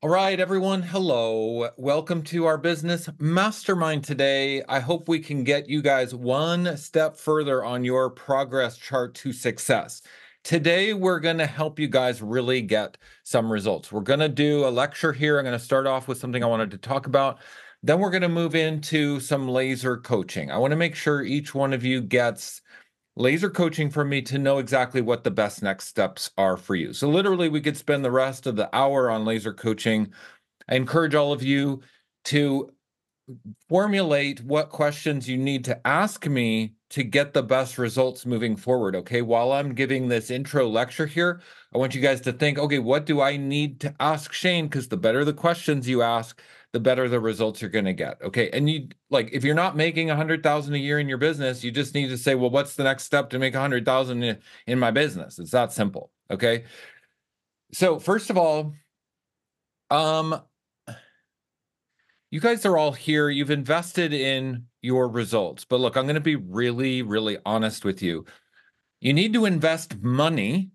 All right, everyone. Hello. Welcome to our business mastermind today. I hope we can get you guys one step further on your progress chart to success. Today, we're going to help you guys really get some results. We're going to do a lecture here. I'm going to start off with something I wanted to talk about. Then we're going to move into some laser coaching. I want to make sure each one of you gets laser coaching for me to know exactly what the best next steps are for you. So, literally, we could spend the rest of the hour on laser coaching. I encourage all of you to formulate what questions you need to ask me to get the best results moving forward. Okay. While I'm giving this intro lecture here, I want you guys to think okay, what do I need to ask Shane? Because the better the questions you ask, the better the results you're going to get. Okay. And you like, if you're not making a hundred thousand a year in your business, you just need to say, well, what's the next step to make a hundred thousand in, my business? It's that simple. Okay. So first of all, um, you guys are all here. You've invested in your results. But look, I'm going to be really, really honest with you. You need to invest money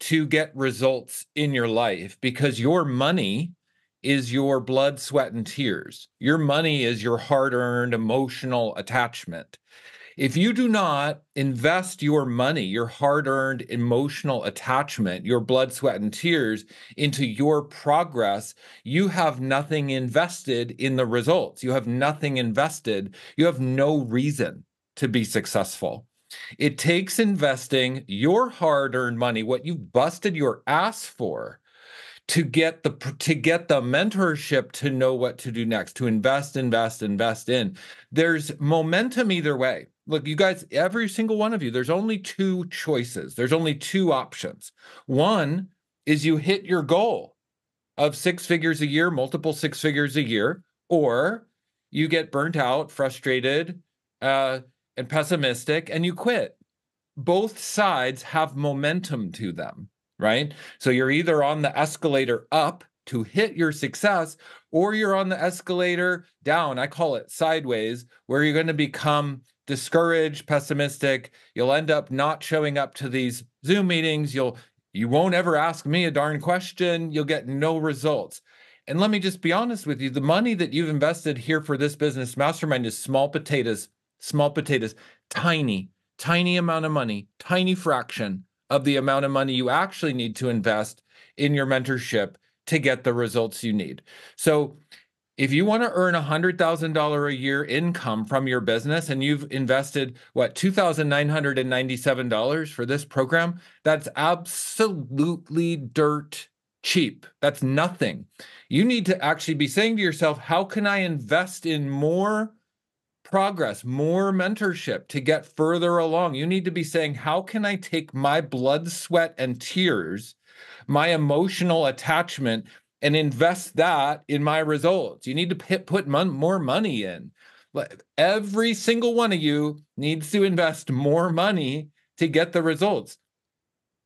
to get results in your life because your money is your blood, sweat, and tears. Your money is your hard earned emotional attachment. If you do not invest your money, your hard earned emotional attachment, your blood, sweat, and tears into your progress, you have nothing invested in the results. You have nothing invested. You have no reason to be successful. It takes investing your hard earned money, what you busted your ass for, to get the to get the mentorship to know what to do next to invest invest invest in. There's momentum either way. Look you guys every single one of you there's only two choices. There's only two options. One is you hit your goal of six figures a year multiple six figures a year or you get burnt out frustrated uh, and pessimistic and you quit. Both sides have momentum to them right? So you're either on the escalator up to hit your success or you're on the escalator down. I call it sideways, where you're going to become discouraged, pessimistic. You'll end up not showing up to these Zoom meetings. You'll you won't ever ask me a darn question. You'll get no results. And let me just be honest with you, the money that you've invested here for this business mastermind is small potatoes, small potatoes, tiny, tiny amount of money, tiny fraction of the amount of money you actually need to invest in your mentorship to get the results you need. So if you want to earn a $100,000 a year income from your business and you've invested what $2,997 for this program, that's absolutely dirt cheap. That's nothing. You need to actually be saying to yourself, how can I invest in more progress, more mentorship to get further along. You need to be saying, How can I take my blood, sweat, and tears, my emotional attachment, and invest that in my results? You need to put mon- more money in. Every single one of you needs to invest more money to get the results.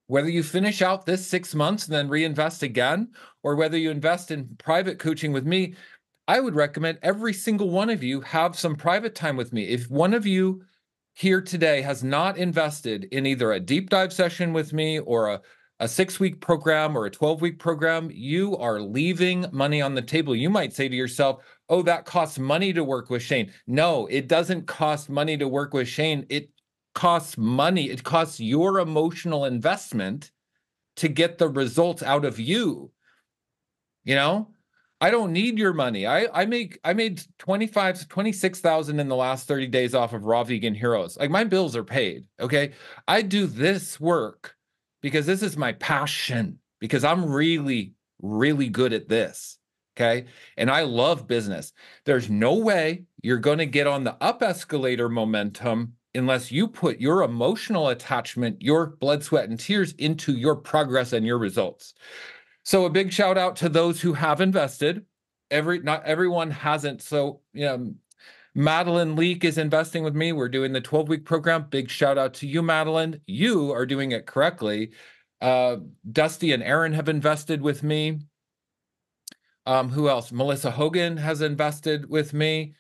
Whether you finish out this six months and then reinvest again, or whether you invest in private coaching with me, I would recommend every single one of you have some private time with me. If one of you here today has not invested in either a deep dive session with me or a, a six week program or a 12 week program, you are leaving money on the table. You might say to yourself, oh, that costs money to work with Shane. No, it doesn't cost money to work with Shane. It costs money, it costs your emotional investment to get the results out of you. You know, I don't need your money. I I make I made 25 26,000 in the last 30 days off of raw vegan heroes. Like my bills are paid, okay? I do this work because this is my passion because I'm really really good at this. Okay? And I love business. There's no way you're going to get on the up escalator momentum unless you put your emotional attachment, your blood, sweat, and tears into your progress and your results. So a big shout out to those who have invested. Every not everyone hasn't. So you know, Madeline Leak is investing with me. We're doing the 12 week program. Big shout out to you, Madeline. You are doing it correctly. Uh, Dusty and Aaron have invested with me. Um, who else? Melissa Hogan has invested with me.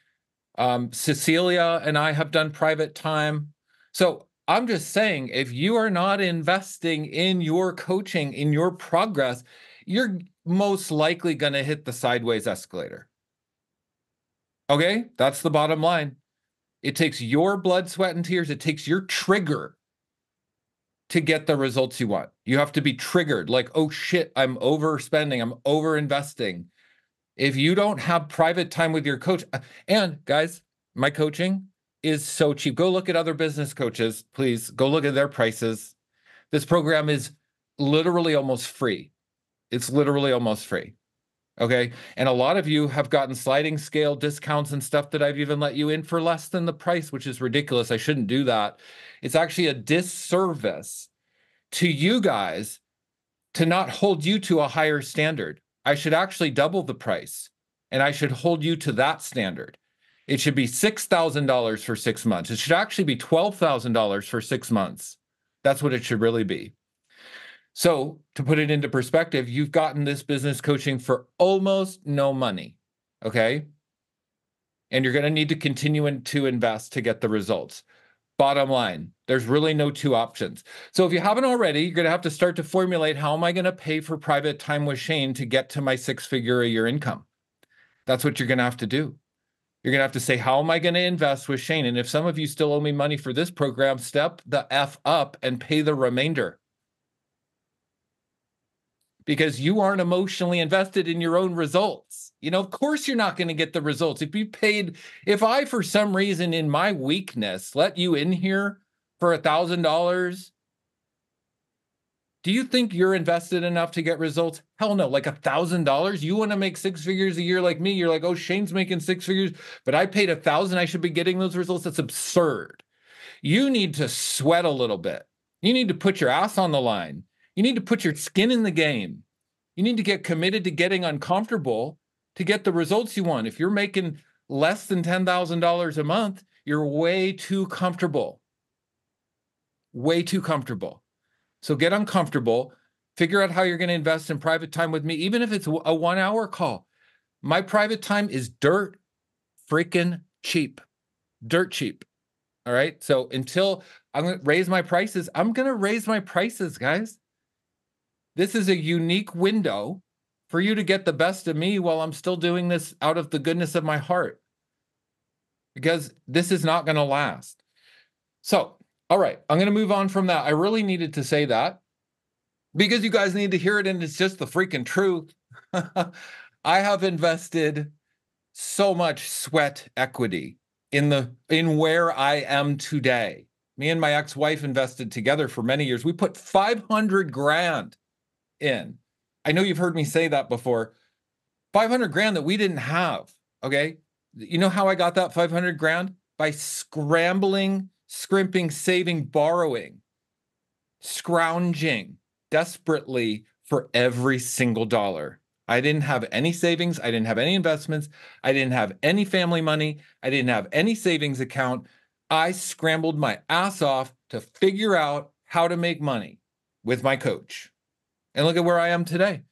Um, Cecilia and I have done private time. So I'm just saying, if you are not investing in your coaching, in your progress, you're most likely going to hit the sideways escalator. Okay, that's the bottom line. It takes your blood, sweat, and tears. It takes your trigger to get the results you want. You have to be triggered like, oh shit, I'm overspending, I'm over investing. If you don't have private time with your coach, uh, and guys, my coaching is so cheap. Go look at other business coaches, please. Go look at their prices. This program is literally almost free. It's literally almost free. Okay. And a lot of you have gotten sliding scale discounts and stuff that I've even let you in for less than the price, which is ridiculous. I shouldn't do that. It's actually a disservice to you guys to not hold you to a higher standard. I should actually double the price and I should hold you to that standard. It should be $6,000 for six months. It should actually be $12,000 for six months. That's what it should really be. So, to put it into perspective, you've gotten this business coaching for almost no money. Okay. And you're going to need to continue to invest to get the results. Bottom line, there's really no two options. So, if you haven't already, you're going to have to start to formulate how am I going to pay for private time with Shane to get to my six figure a year income? That's what you're going to have to do. You're going to have to say, how am I going to invest with Shane? And if some of you still owe me money for this program, step the F up and pay the remainder because you aren't emotionally invested in your own results. You know, of course, you're not going to get the results. If you paid, if I, for some reason, in my weakness, let you in here for a thousand dollars, do you think you're invested enough to get results? Hell no, like a thousand dollars. You want to make six figures a year like me. You're like, oh, Shane's making six figures, but I paid a thousand. I should be getting those results. That's absurd. You need to sweat a little bit. You need to put your ass on the line. You need to put your skin in the game. You need to get committed to getting uncomfortable to get the results you want. If you're making less than $10,000 a month, you're way too comfortable. Way too comfortable. So get uncomfortable, figure out how you're going to invest in private time with me, even if it's a one hour call. My private time is dirt freaking cheap. Dirt cheap. All right. So until I'm going to raise my prices, I'm going to raise my prices, guys. This is a unique window for you to get the best of me while I'm still doing this out of the goodness of my heart. Because this is not going to last. So, all right, I'm going to move on from that. I really needed to say that because you guys need to hear it and it's just the freaking truth. I have invested so much sweat equity in the in where I am today. Me and my ex-wife invested together for many years. We put 500 grand in. I know you've heard me say that before. 500 grand that we didn't have. Okay. You know how I got that 500 grand? By scrambling, scrimping, saving, borrowing, scrounging desperately for every single dollar. I didn't have any savings. I didn't have any investments. I didn't have any family money. I didn't have any savings account. I scrambled my ass off to figure out how to make money with my coach. And look at where I am today.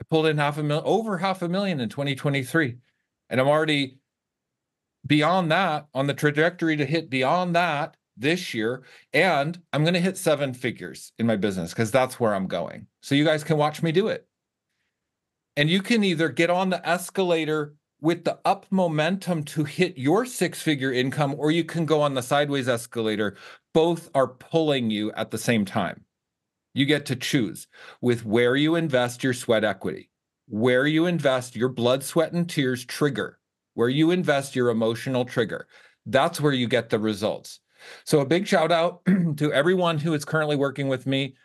I pulled in half a million, over half a million in 2023. And I'm already beyond that on the trajectory to hit beyond that this year. And I'm going to hit seven figures in my business because that's where I'm going. So you guys can watch me do it. And you can either get on the escalator with the up momentum to hit your six figure income, or you can go on the sideways escalator. Both are pulling you at the same time. You get to choose with where you invest your sweat equity, where you invest your blood, sweat, and tears trigger, where you invest your emotional trigger. That's where you get the results. So, a big shout out to everyone who is currently working with me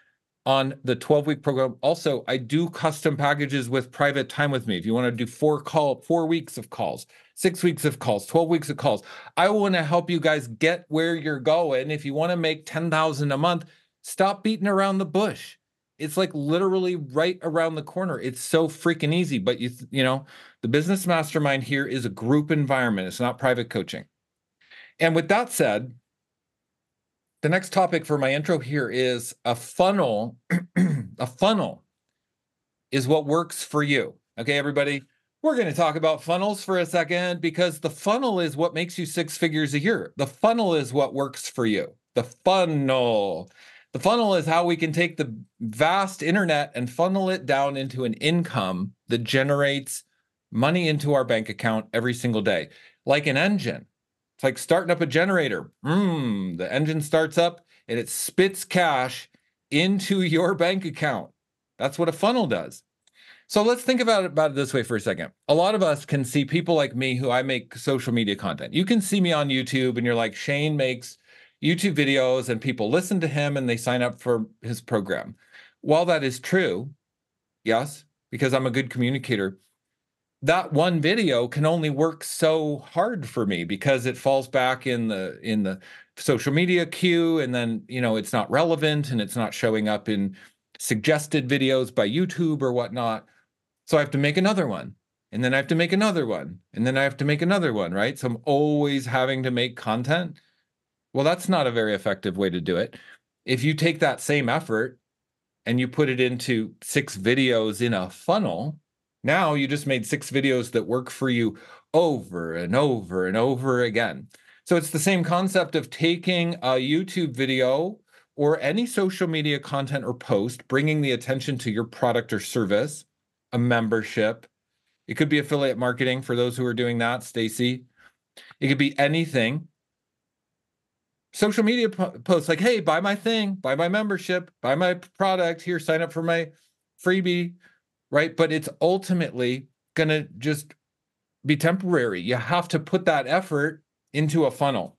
on the 12 week program. Also, I do custom packages with private time with me. If you want to do four call, four weeks of calls, six weeks of calls, 12 weeks of calls, I want to help you guys get where you're going. If you want to make 10,000 a month, Stop beating around the bush. It's like literally right around the corner. It's so freaking easy. But you, you know, the business mastermind here is a group environment. It's not private coaching. And with that said, the next topic for my intro here is a funnel. a funnel is what works for you. Okay, everybody, we're going to talk about funnels for a second because the funnel is what makes you six figures a year. The funnel is what works for you. The funnel. The funnel is how we can take the vast internet and funnel it down into an income that generates money into our bank account every single day, like an engine. It's like starting up a generator. Mm, the engine starts up and it spits cash into your bank account. That's what a funnel does. So let's think about it, about it this way for a second. A lot of us can see people like me who I make social media content. You can see me on YouTube and you're like, Shane makes YouTube videos and people listen to him and they sign up for his program. While that is true, yes, because I'm a good communicator, that one video can only work so hard for me because it falls back in the in the social media queue and then you know it's not relevant and it's not showing up in suggested videos by YouTube or whatnot. So I have to make another one. And then I have to make another one. And then I have to make another one, right? So I'm always having to make content. Well, that's not a very effective way to do it. If you take that same effort and you put it into six videos in a funnel, now you just made six videos that work for you over and over and over again. So it's the same concept of taking a YouTube video or any social media content or post, bringing the attention to your product or service, a membership. It could be affiliate marketing for those who are doing that, Stacy. It could be anything. Social media po- posts like, hey, buy my thing, buy my membership, buy my product, here, sign up for my freebie, right? But it's ultimately going to just be temporary. You have to put that effort into a funnel.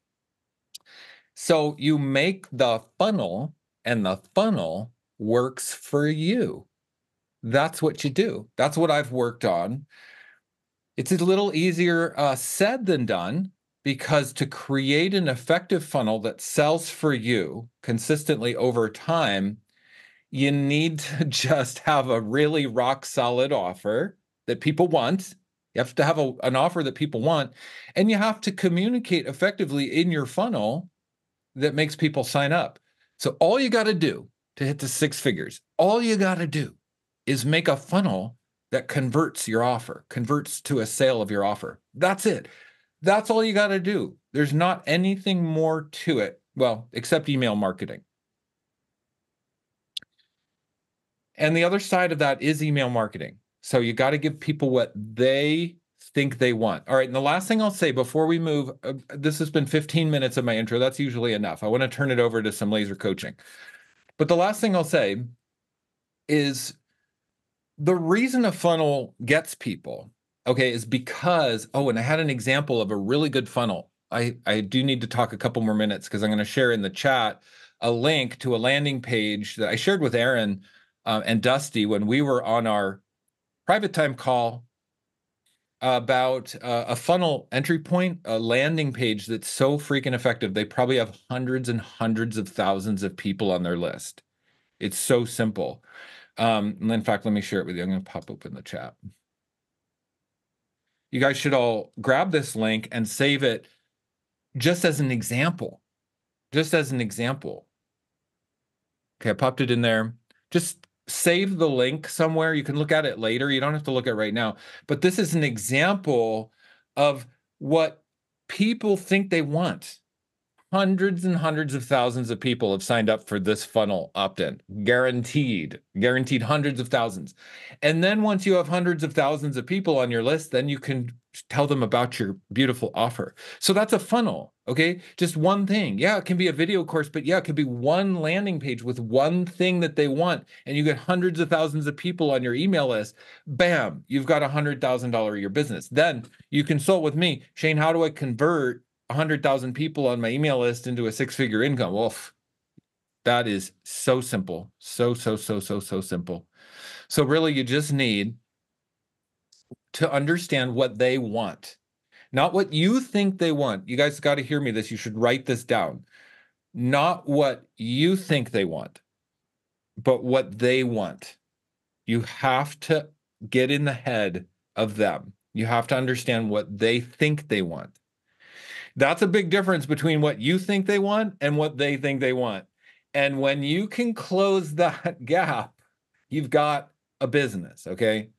So you make the funnel, and the funnel works for you. That's what you do. That's what I've worked on. It's a little easier uh, said than done because to create an effective funnel that sells for you consistently over time, you need to just have a really rock solid offer that people want. You have to have a, an offer that people want, and you have to communicate effectively in your funnel that makes people sign up. So all you got to do to hit the six figures, all you got to do is make a funnel that converts your offer, converts to a sale of your offer. That's it. That's all you got to do. There's not anything more to it. Well, except email marketing. And the other side of that is email marketing. So you got to give people what they think they want. All right. And the last thing I'll say before we move, uh, this has been 15 minutes of my intro. That's usually enough. I want to turn it over to some laser coaching. But the last thing I'll say is the reason a funnel gets people, okay, is because, oh, and I had an example of a really good funnel. I, I do need to talk a couple more minutes because I'm going to share in the chat a link to a landing page that I shared with Aaron uh, and Dusty when we were on our private time call about uh, a funnel entry point, a landing page that's so freaking effective. They probably have hundreds and hundreds of thousands of people on their list. It's so simple. Um, and in fact, let me share it with you. I'm going to pop open the chat. You guys should all grab this link and save it just as an example. Just as an example. Okay, I popped it in there. Just save the link somewhere. You can look at it later. You don't have to look at right now. But this is an example of what people think they want. Hundreds and hundreds of thousands of people have signed up for this funnel opt in, guaranteed, guaranteed hundreds of thousands. And then once you have hundreds of thousands of people on your list, then you can tell them about your beautiful offer. So that's a funnel. Okay. Just one thing. Yeah, it can be a video course, but yeah, it could be one landing page with one thing that they want. And you get hundreds of thousands of people on your email list. Bam, you've got a hundred thousand dollar year business. Then you consult with me, Shane. How do I convert a hundred thousand people on my email list into a six figure income? Well, that is so simple. So, so, so, so, so simple. So really you just need to understand what they want, not what you think they want. You guys got to hear me this. You should write this down. Not what you think they want, but what they want. You have to get in the head of them. You have to understand what they think they want. That's a big difference between what you think they want and what they think they want. And when you can close that gap, you've got a business, okay?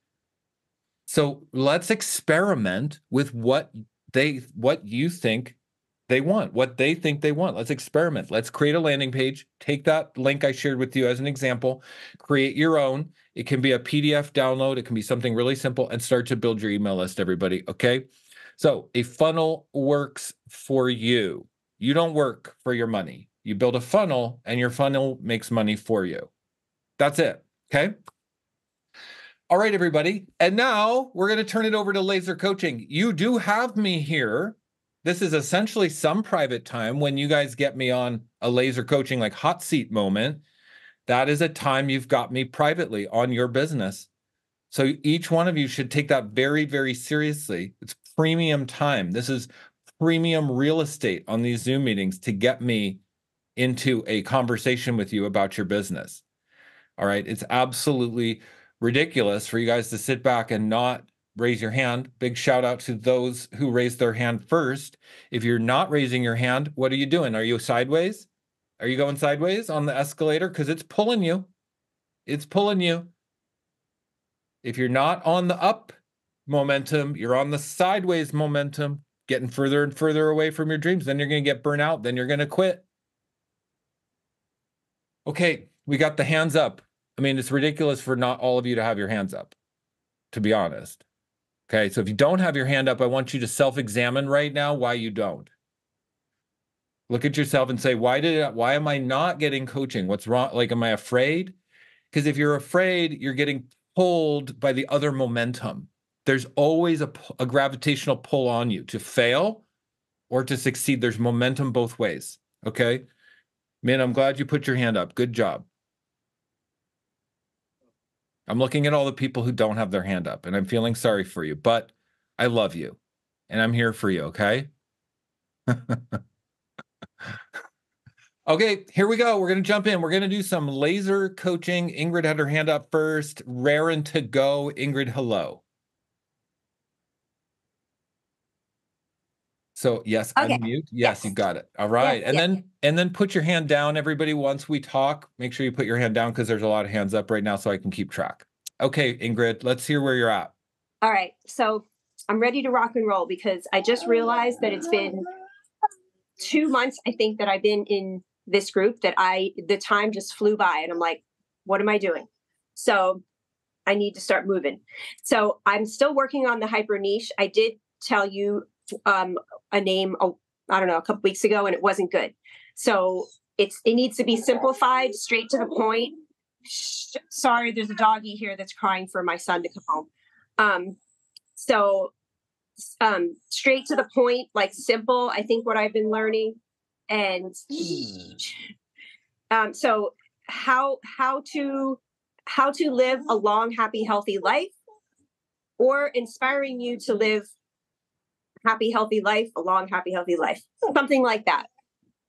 So let's experiment with what they what you think they want, what they think they want. Let's experiment. Let's create a landing page. Take that link I shared with you as an example, create your own. It can be a PDF download, it can be something really simple, and start to build your email list, everybody. Okay. So a funnel works for you. You don't work for your money. You build a funnel, and your funnel makes money for you. That's it. Okay. All right, everybody. And now we're going to turn it over to laser coaching. You do have me here this is essentially some private time when you guys get me on a laser coaching like hot seat moment. That is a time you've got me privately on your business. So each one of you should take that very, very seriously. It's premium time. This is premium real estate on these Zoom meetings to get me into a conversation with you about your business. All right. It's absolutely ridiculous for you guys to sit back and not raise your hand. Big shout out to those who raised their hand first. If you're not raising your hand, what are you doing? Are you sideways? Are you going sideways on the escalator? Because it's pulling you. It's pulling you. If you're not on the up momentum, you're on the sideways momentum, getting further and further away from your dreams. Then you're going to get burnt out. Then you're going to quit. Okay, we got the hands up. I mean, it's ridiculous for not all of you to have your hands up, to be honest. Okay, so if you don't have your hand up, I want you to self examine right now why you don't. Look at yourself and say, why did it, why am I not getting coaching? What's wrong? Like, am I afraid? Because if you're afraid, you're getting pulled by the other momentum. There's always a, a gravitational pull on you to fail or to succeed. There's momentum both ways. Okay. Man, I'm glad you put your hand up. Good job. I'm looking at all the people who don't have their hand up and I'm feeling sorry for you, but I love you and I'm here for you, okay? okay, here we go. We're going to jump in. We're going to do some laser coaching. Ingrid had her hand up first. Raring to go. Ingrid, hello. So yes, okay. unmute. Yes, yes, you got it. All right. Yes, and yes, then and then put your hand down, everybody. Once we talk, make sure you put your hand down because there's a lot of hands up right now so I can keep track. Okay, Ingrid, let's hear where you're at. All right. So I'm ready to rock and roll because I just realized that it's been two months, I think, that I've been in this group that I the time just flew by and I'm like, what am I doing? So I need to start moving. So I'm still working on the hyper niche. I did tell you um, a name, oh, I don't know, a couple weeks ago, and it wasn't good. So it's it needs to be simplified, straight to the point. Shh, sorry, there's a doggy here that's crying for my son to come home. Um, so um, straight to the point, like simple. I think what I've been learning, and um, so how how to how to live a long, happy, healthy life, or inspiring you to live happy, healthy life, a long, happy, healthy life. Something like that.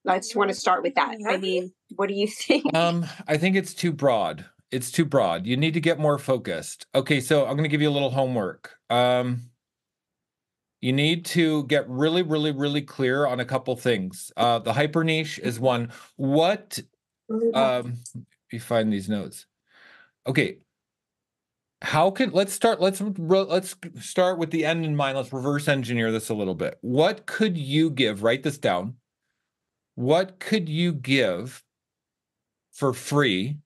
I just want to start with that. I mean, what do you think? Um, I think it's too broad. It's too broad. You need to get more focused. Okay, so I'm going to give you a little homework. Um, you need to get really, really, really clear on a couple things. Uh, the hyper niche is one. What? Um, you find these notes. Okay, how can let's start let's let's start with the end in mind. Let's reverse engineer this a little bit. What could you give write this down. What could you give for free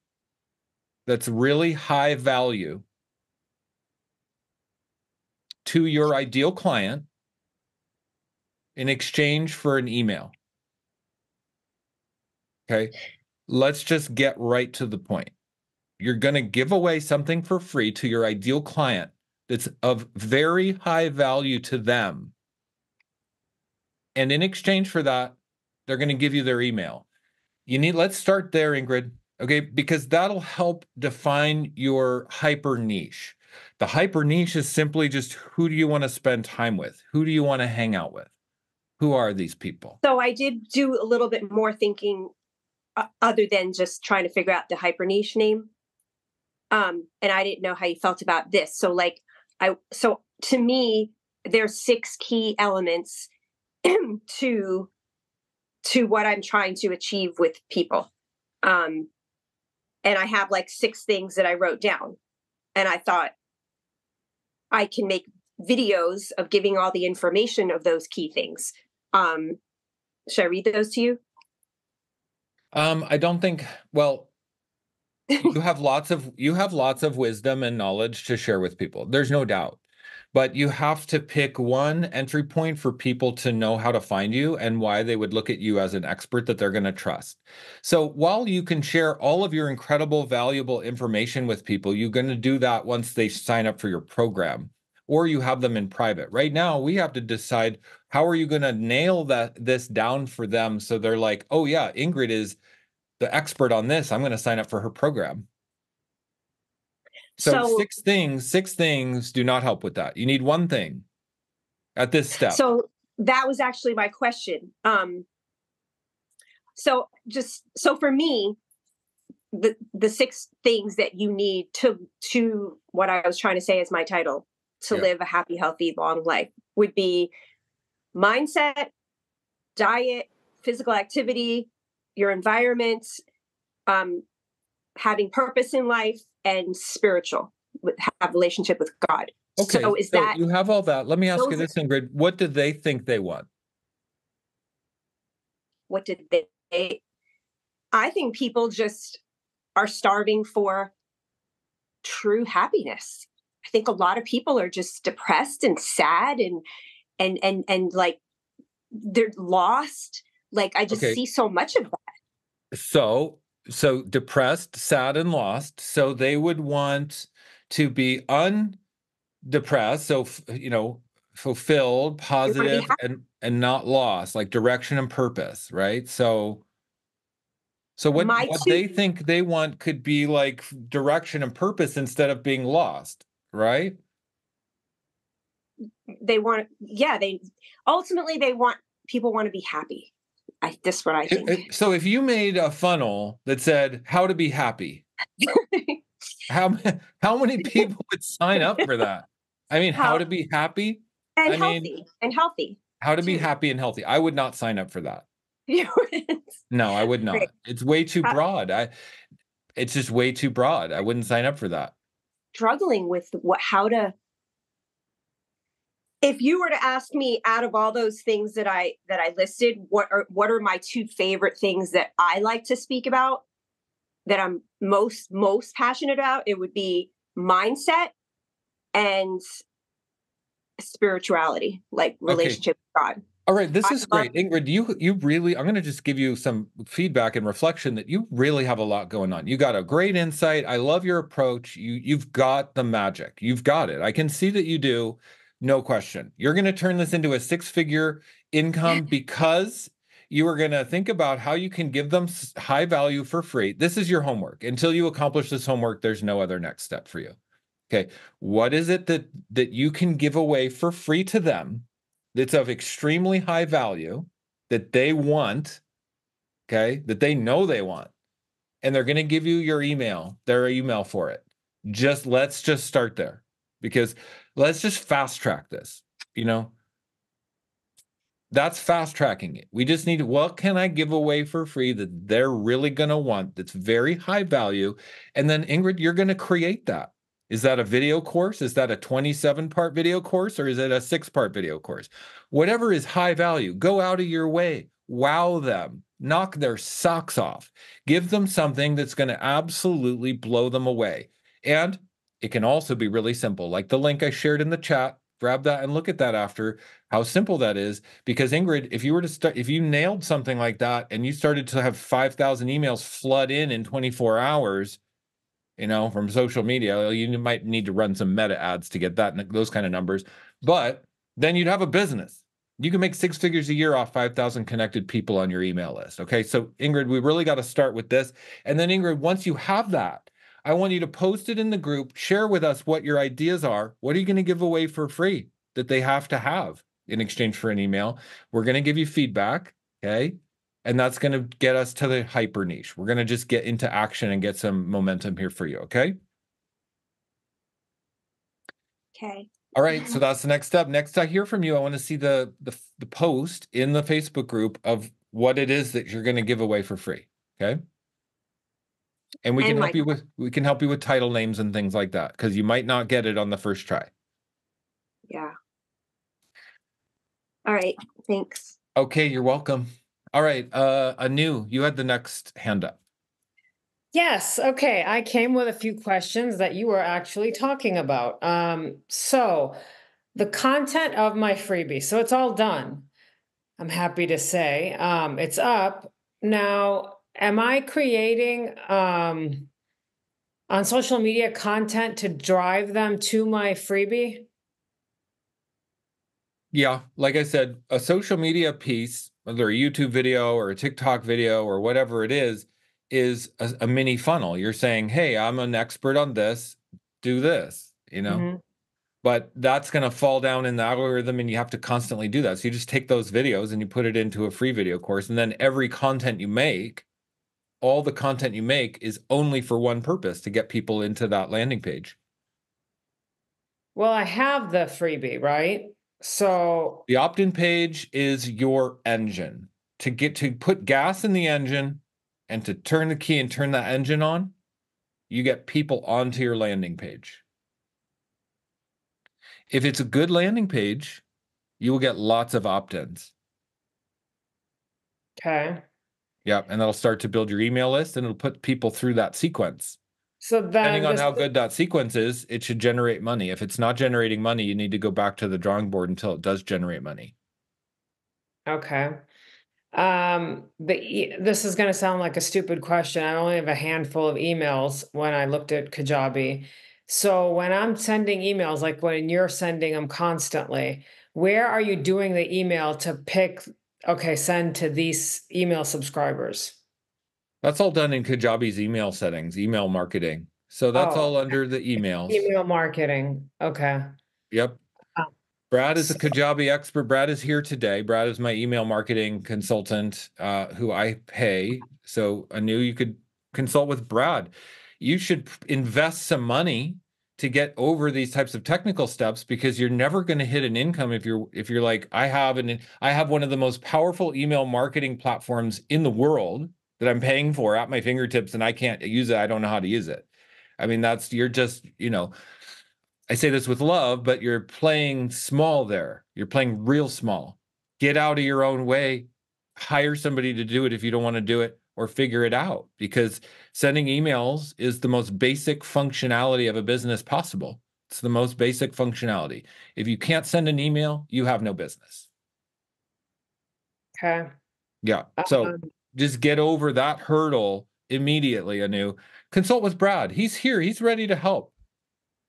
that's really high value to your ideal client in exchange for an email? Okay. Let's just get right to the point you're going to give away something for free to your ideal client that's of very high value to them. And in exchange for that, they're going to give you their email. You need, let's start there, Ingrid, okay? Because that'll help define your hyper niche. The hyper niche is simply just who do you want to spend time with? Who do you want to hang out with? Who are these people? So I did do a little bit more thinking uh, other than just trying to figure out the hyper niche name um and i didn't know how you felt about this. So like i so to me there's six key elements to to what i'm trying to achieve with people. Um and i have like six things that i wrote down and i thought i can make videos of giving all the information of those key things. Um Should I read those to you? Um, I don't think, well, you have lots of you have lots of wisdom and knowledge to share with people. There's no doubt. But you have to pick one entry point for people to know how to find you and why they would look at you as an expert that they're going to trust. So while you can share all of your incredible, valuable information with people, you're going to do that once they sign up for your program or you have them in private. Right now, we have to decide how are you going to nail that this down for them so they're like, "Oh yeah, Ingrid is the expert on this. I'm going to sign up for her program." So, so six things, six things do not help with that. You need one thing at this step. So that was actually my question. Um so just so for me, the the six things that you need to to what I was trying to say is my title to yeah. live a happy, healthy, long life would be mindset, diet, physical activity, your environment, um, having purpose in life, and spiritual, have relationship with God. Okay, so is so that you have all that? Let me ask you this, Ingrid: What do they think they want? What did they? I think people just are starving for true happiness. I think a lot of people are just depressed and sad and and and and like they're lost. Like I just okay. see so much of that. So so depressed, sad, and lost. So they would want to be undepressed. So you know, fulfilled, positive, and and not lost, like direction and purpose, right? So so what, what two- they think they want could be like direction and purpose instead of being lost, right? They want yeah, they ultimately they want people want to be happy. I that's what I think. So if you made a funnel that said how to be happy, how how many people would sign up for that? I mean, how, how to be happy and I healthy mean, and healthy. How to be happy and healthy. I would not sign up for that. no, I would not. Right. It's way too uh broad. I it's just way too broad. I wouldn't sign up for that. Struggling with what how to if you were to ask me out of all those things that i that i listed what are what are my two favorite things that i like to speak about that i'm most most passionate about it would be mindset and spirituality like relationship okay. with god all right, this is great, Ingrid. You you really I'm going to just give you some feedback and reflection that you really have a lot going on. You got a great insight. I love your approach. You you've got the magic. You've got it. I can see that you do. No question. You're going to turn this into a six figure income because you are going to think about how you can give them high value for free. This is your homework. Until you accomplish this homework, there's no other next step for you. Okay. What is it that that you can give away for free to them that's of extremely high value that they want, okay? That they know they want. And they're going to give you your email, their email for it. Just let's just start there because let's just fast track this, you know? That's fast tracking it. We just need what can I give away for free that they're really going to want that's very high value? And then, Ingrid, you're going to create that. Is that a video course? Is that a 27 part video course or is it a six part video course? Whatever is high value, go out of your way, wow them, knock their socks off, give them something that's going to absolutely blow them away. And it can also be really simple, like the link I shared in the chat. Grab that and look at that after how simple that is. Because Ingrid, if you were to start, if you nailed something like that and you started to have 5,000 emails flood in in 24 hours, you know, from social media, you might need to run some meta ads to get that, and those kind of numbers. But then you'd have a business. You can make six figures a year off 5,000 connected people on your email list. Okay. So, Ingrid, we really got to start with this. And then, Ingrid, once you have that, I want you to post it in the group, share with us what your ideas are. What are you going to give away for free that they have to have in exchange for an email? We're going to give you feedback. Okay. And that's going to get us to the hyper niche. We're going to just get into action and get some momentum here for you. Okay. Okay. All right. So that's the next step. Next, I hear from you. I want to see the the, the post in the Facebook group of what it is that you're going to give away for free. Okay. And we and can help you with we can help you with title names and things like that because you might not get it on the first try. Yeah. All right. Thanks. Okay, you're welcome. All right, uh, Anu, you had the next hand up. Yes. Okay. I came with a few questions that you were actually talking about. Um, so the content of my freebie, so it's all done. I'm happy to say um, it's up now. Am I creating um, on social media content to drive them to my freebie? Yeah, like I said, a social media piece, whether a YouTube video or a TikTok video or whatever it is, is a, a mini funnel. You're saying, "Hey, I'm an expert on this. Do this," you know. Mhm. But that's going to fall down in the algorithm, and you have to constantly do that. So you just take those videos and you put it into a free video course, and then every content you make, all the content you make, is only for one purpose: to get people into that landing page. Well, I have the freebie, right? So The opt-in page is your engine to get to put gas in the engine and to turn the key and turn that engine on. You get people onto your landing page. If it's a good landing page, you will get lots of opt-ins. okay. Yep, and that'll start to build your email list and it'll put people through that sequence. So then Depending on how good that sequence is, it should generate money. If it's not generating money, you need to go back to the drawing board until it does generate money. Okay. Um, the e- this is going to sound like a stupid question. I only have a handful of emails when I looked at Kajabi. So when I'm sending emails, like when you're sending them constantly, where are you doing the email to pick, okay, send to these email subscribers? That's all done in Kajabi's email settings, email marketing. So that's Oh, all under the emails. Email marketing. Okay. Yep. Oh. Brad is a Kajabi expert. Brad is here today. Brad is my email marketing consultant, uh, who I pay. So I knew you could consult with Brad. You should p- invest some money to get over these types of technical steps because you're never going to hit an income if you're if you're like I have an I have one of the most powerful email marketing platforms in the world that I'm paying for at my fingertips and I can't use it. I don't know how to use it. I mean, that's you're just, you know, I say this with love, but you're playing small there. You're playing real small. Get out of your own way. Hire somebody to do it if you don't want to do it or figure it out because sending emails is the most basic functionality of a business possible. It's the most basic functionality. If you can't send an email, you have no business. Okay. Yeah. So Um, just get over that hurdle immediately, Anu. Consult with Brad. He's here. He's ready to help.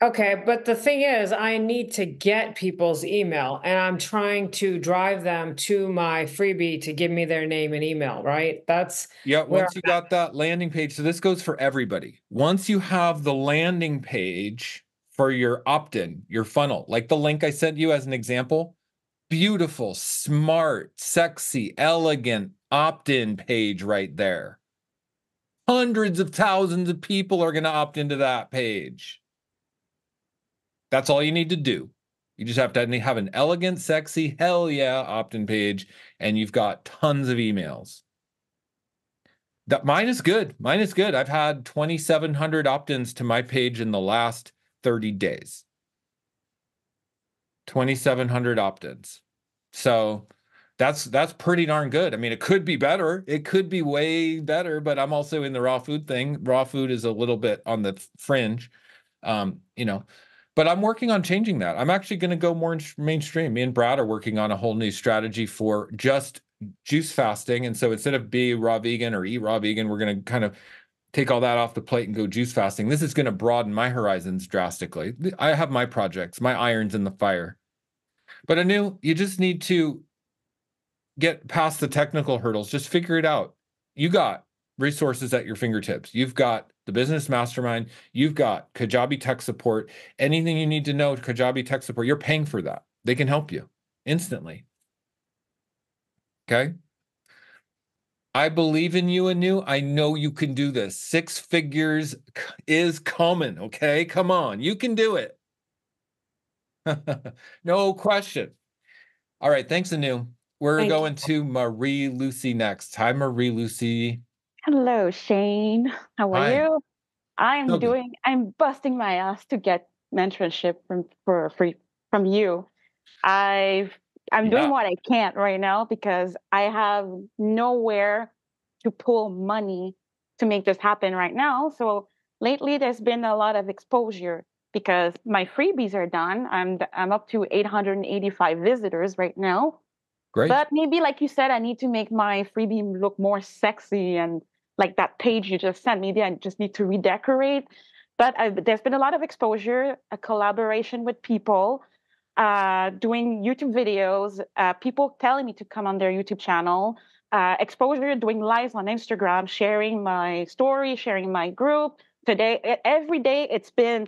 Okay, but the thing is, I need to get people's email and I'm trying to drive them to my freebie to give me their name and email, right? That's Yeah, once you got that landing page, so this goes for everybody. Once you have the landing page for your opt-in, your funnel, like the link I sent you as an example, beautiful, smart, sexy, elegant opt-in page right there. Hundreds of thousands of people are going to opt into that page. That's all you need to do. You just have to have an elegant, sexy, hell yeah opt-in page, and you've got tons of emails. That mine is good. Mine is good. I've had 2,700 opt-ins to my page in the last 30 days. 2,700 opt-ins. So that's that's pretty darn good. I mean, it could be better. It could be way better, but I'm also in the raw food thing. Raw food is a little bit on the fringe, um, you know. But I'm working on changing that. I'm actually going to go more in- mainstream. Me and Brad are working on a whole new strategy for just juice fasting. And so instead of be raw vegan or eat raw vegan, we're going to kind of take all that off the plate and go juice fasting. This is going to broaden my horizons drastically. I have my projects, my irons in the fire. But Anu, you just need to get past the technical hurdles. Just figure it out. You got resources at your fingertips. You've got the business mastermind. You've got Kajabi tech support. Anything you need to know, Kajabi tech support, you're paying for that. They can help you instantly. Okay. I believe in you, Anu. I know you can do this. Six figures is coming. Okay. Come on. You can do it. no question. All right. Thanks, Anu. We're Thank you. going to Marie Lucy next. Hi, Marie Lucy. Hello, Shane. How are Hi. you? I'm doing. I'm busting my ass to get mentorship from for free from you. I've I'm Yeah. doing what I can't right now because I have nowhere to pull money to make this happen right now. So lately, there's been a lot of exposure because my freebies are done. I'm I'm up to 885 visitors right now. Great. But maybe, like you said, I need to make my freebie look more sexy and like that page you just sent. Maybe I just need to redecorate. But i there's been a lot of exposure, a collaboration with people, uh, doing YouTube videos, uh, people telling me to come on their YouTube channel, uh, exposure, doing lives on Instagram, sharing my story, sharing my group. Today, every day, it's been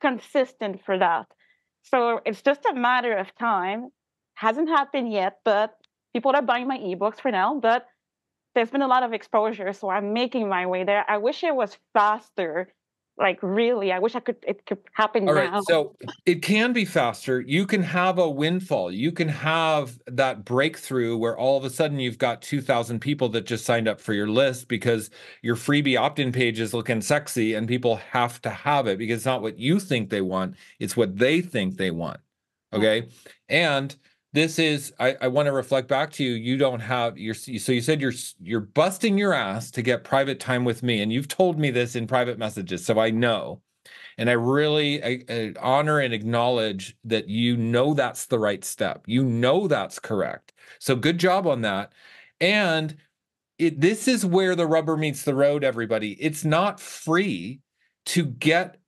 consistent for that. So it's just a matter of time. Hasn't happened yet, but people are buying my ebooks for now. But there's been a lot of exposure, so I'm making my way there. I wish it was faster. Like really, I wish I could. It could happen All now. right, so it can be faster. You can have a windfall. You can have that breakthrough where all of a sudden you've got 2,000 people that just signed up for your list because your freebie opt in page is looking sexy and people have to have it because it's not what you think they want, it's what they think they want. Yeah. Okay. And this is I, I want to reflect back to you. You don't have your so you said you're you're busting your ass to get private time with me, and you've told me this in private messages, so I know. And I really I, I honor and acknowledge that you know that's the right step. You know that's correct. So good job on that. And it this is where the rubber meets the road, everybody. It's not free to get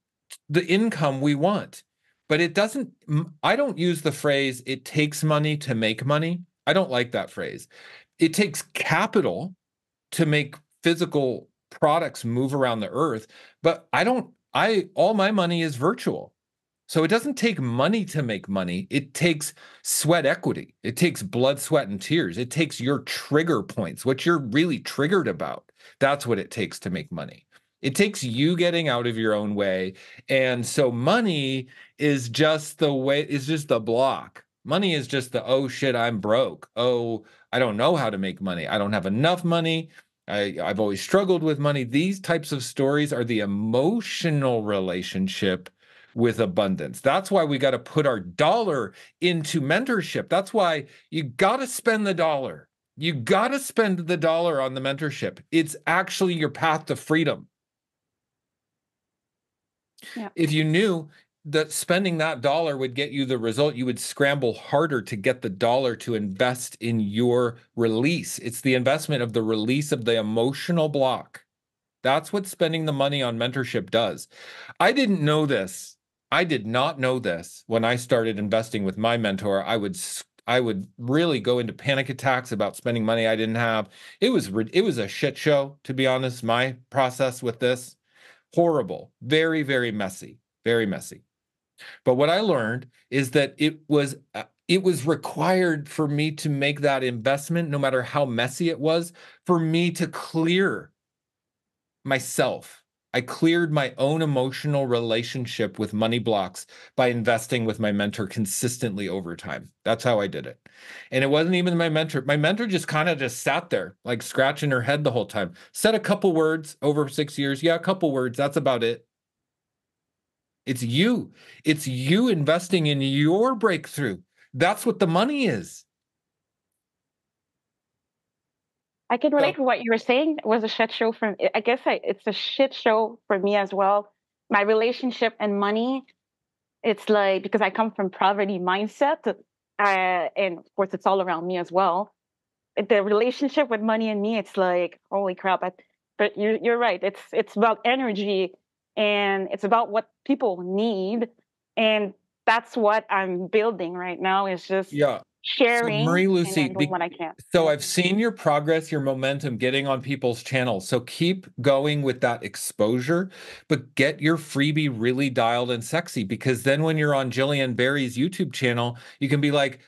the income we want but it doesn't i don't use the phrase it takes money to make money. I don't like that phrase. It takes capital to make physical products move around the earth but i don't i all my money is virtual. So it doesn't take money to make money. It takes sweat equity. It takes blood sweat and tears. It takes your trigger points what you're really triggered about. That's what it takes to make money it takes you getting out of your own way and so money is just the way is just the block. Money is just the oh shit i'm broke. Oh i don't know how to make money. I don't have enough money. I, i've always struggled with money. These types of stories are the emotional relationship with abundance. That's why we got to put our dollar into mentorship. That's why you got to spend the dollar. You got to spend the dollar on the mentorship. It's actually your path to freedom If you knew that spending that dollar would get you the result, you would scramble harder to get the dollar to invest in your release. It's the investment of the release of the emotional block. That's what spending the money on mentorship does. I didn't know this. I did not know this when I started investing with my mentor. I would I would really go into panic attacks about spending money I didn't have. It was it was a shit show to be honest. My process with this horrible, very very messy, very messy. But what I learned is that it was uh, it was required for me to make that investment, no matter how messy it was, for me to clear myself. I cleared my own emotional relationship with money blocks by investing with my mentor consistently over time. That's how I did it. And it wasn't even my mentor. My mentor just kind of just sat there, like scratching her head the whole time. Said a couple words over six years. Yeah, a couple words. That's about it. It's you. It's you investing in your breakthrough. That's what the money is. I can relate to what you were saying. It was a shit show for. I guess I, it's a shit show for me as well. My relationship and money. It's like because I come from poverty mindset, uh, and of course it's all around me as well. The relationship with money and me, it's like holy crap. I, but you're you're right. It's it's about energy, and it's about what people need, and that's what I'm building right now. Is just Yeah. Sharing So Marie Lucy, be- what I can. So I've seen your progress, your momentum getting on people's channels. So keep going with that exposure, but get your freebie really dialed and sexy because then when you're on Jillian Barry's YouTube channel, you can be like,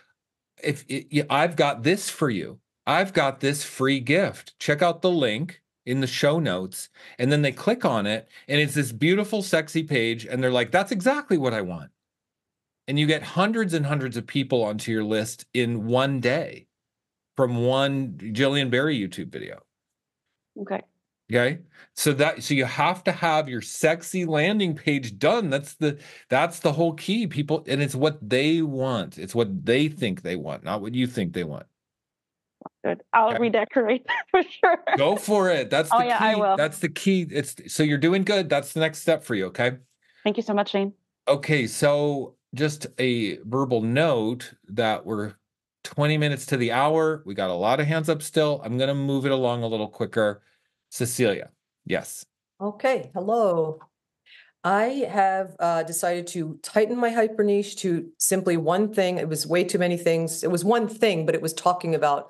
if it, I've got this for you, I've got this free gift. Check out the link in the show notes. And then they click on it, and it's this beautiful, sexy page. And they're like, that's exactly what I want. And you get hundreds and hundreds of people onto your list in one day from one Jillian Berry YouTube video. Okay. Okay. So that so you have to have your sexy landing page done. That's the that's the whole key. People and it's what they want. It's what they think they want, not what you think they want. Good. I'll Okay. redecorate for sure. Go for it. That's oh, the Oh, key. yeah, I will. That's the key. It's so you're doing good. That's the next step for you. Okay. Thank you so much, Shane. Okay. So just a verbal note that we're 20 minutes to the hour. We got a lot of hands up still. I'm going to move it along a little quicker. Cecilia. Yes. Okay, hello. I have uh, decided to tighten my hyper niche to simply one thing. It was way too many things. It was one thing, but it was talking about,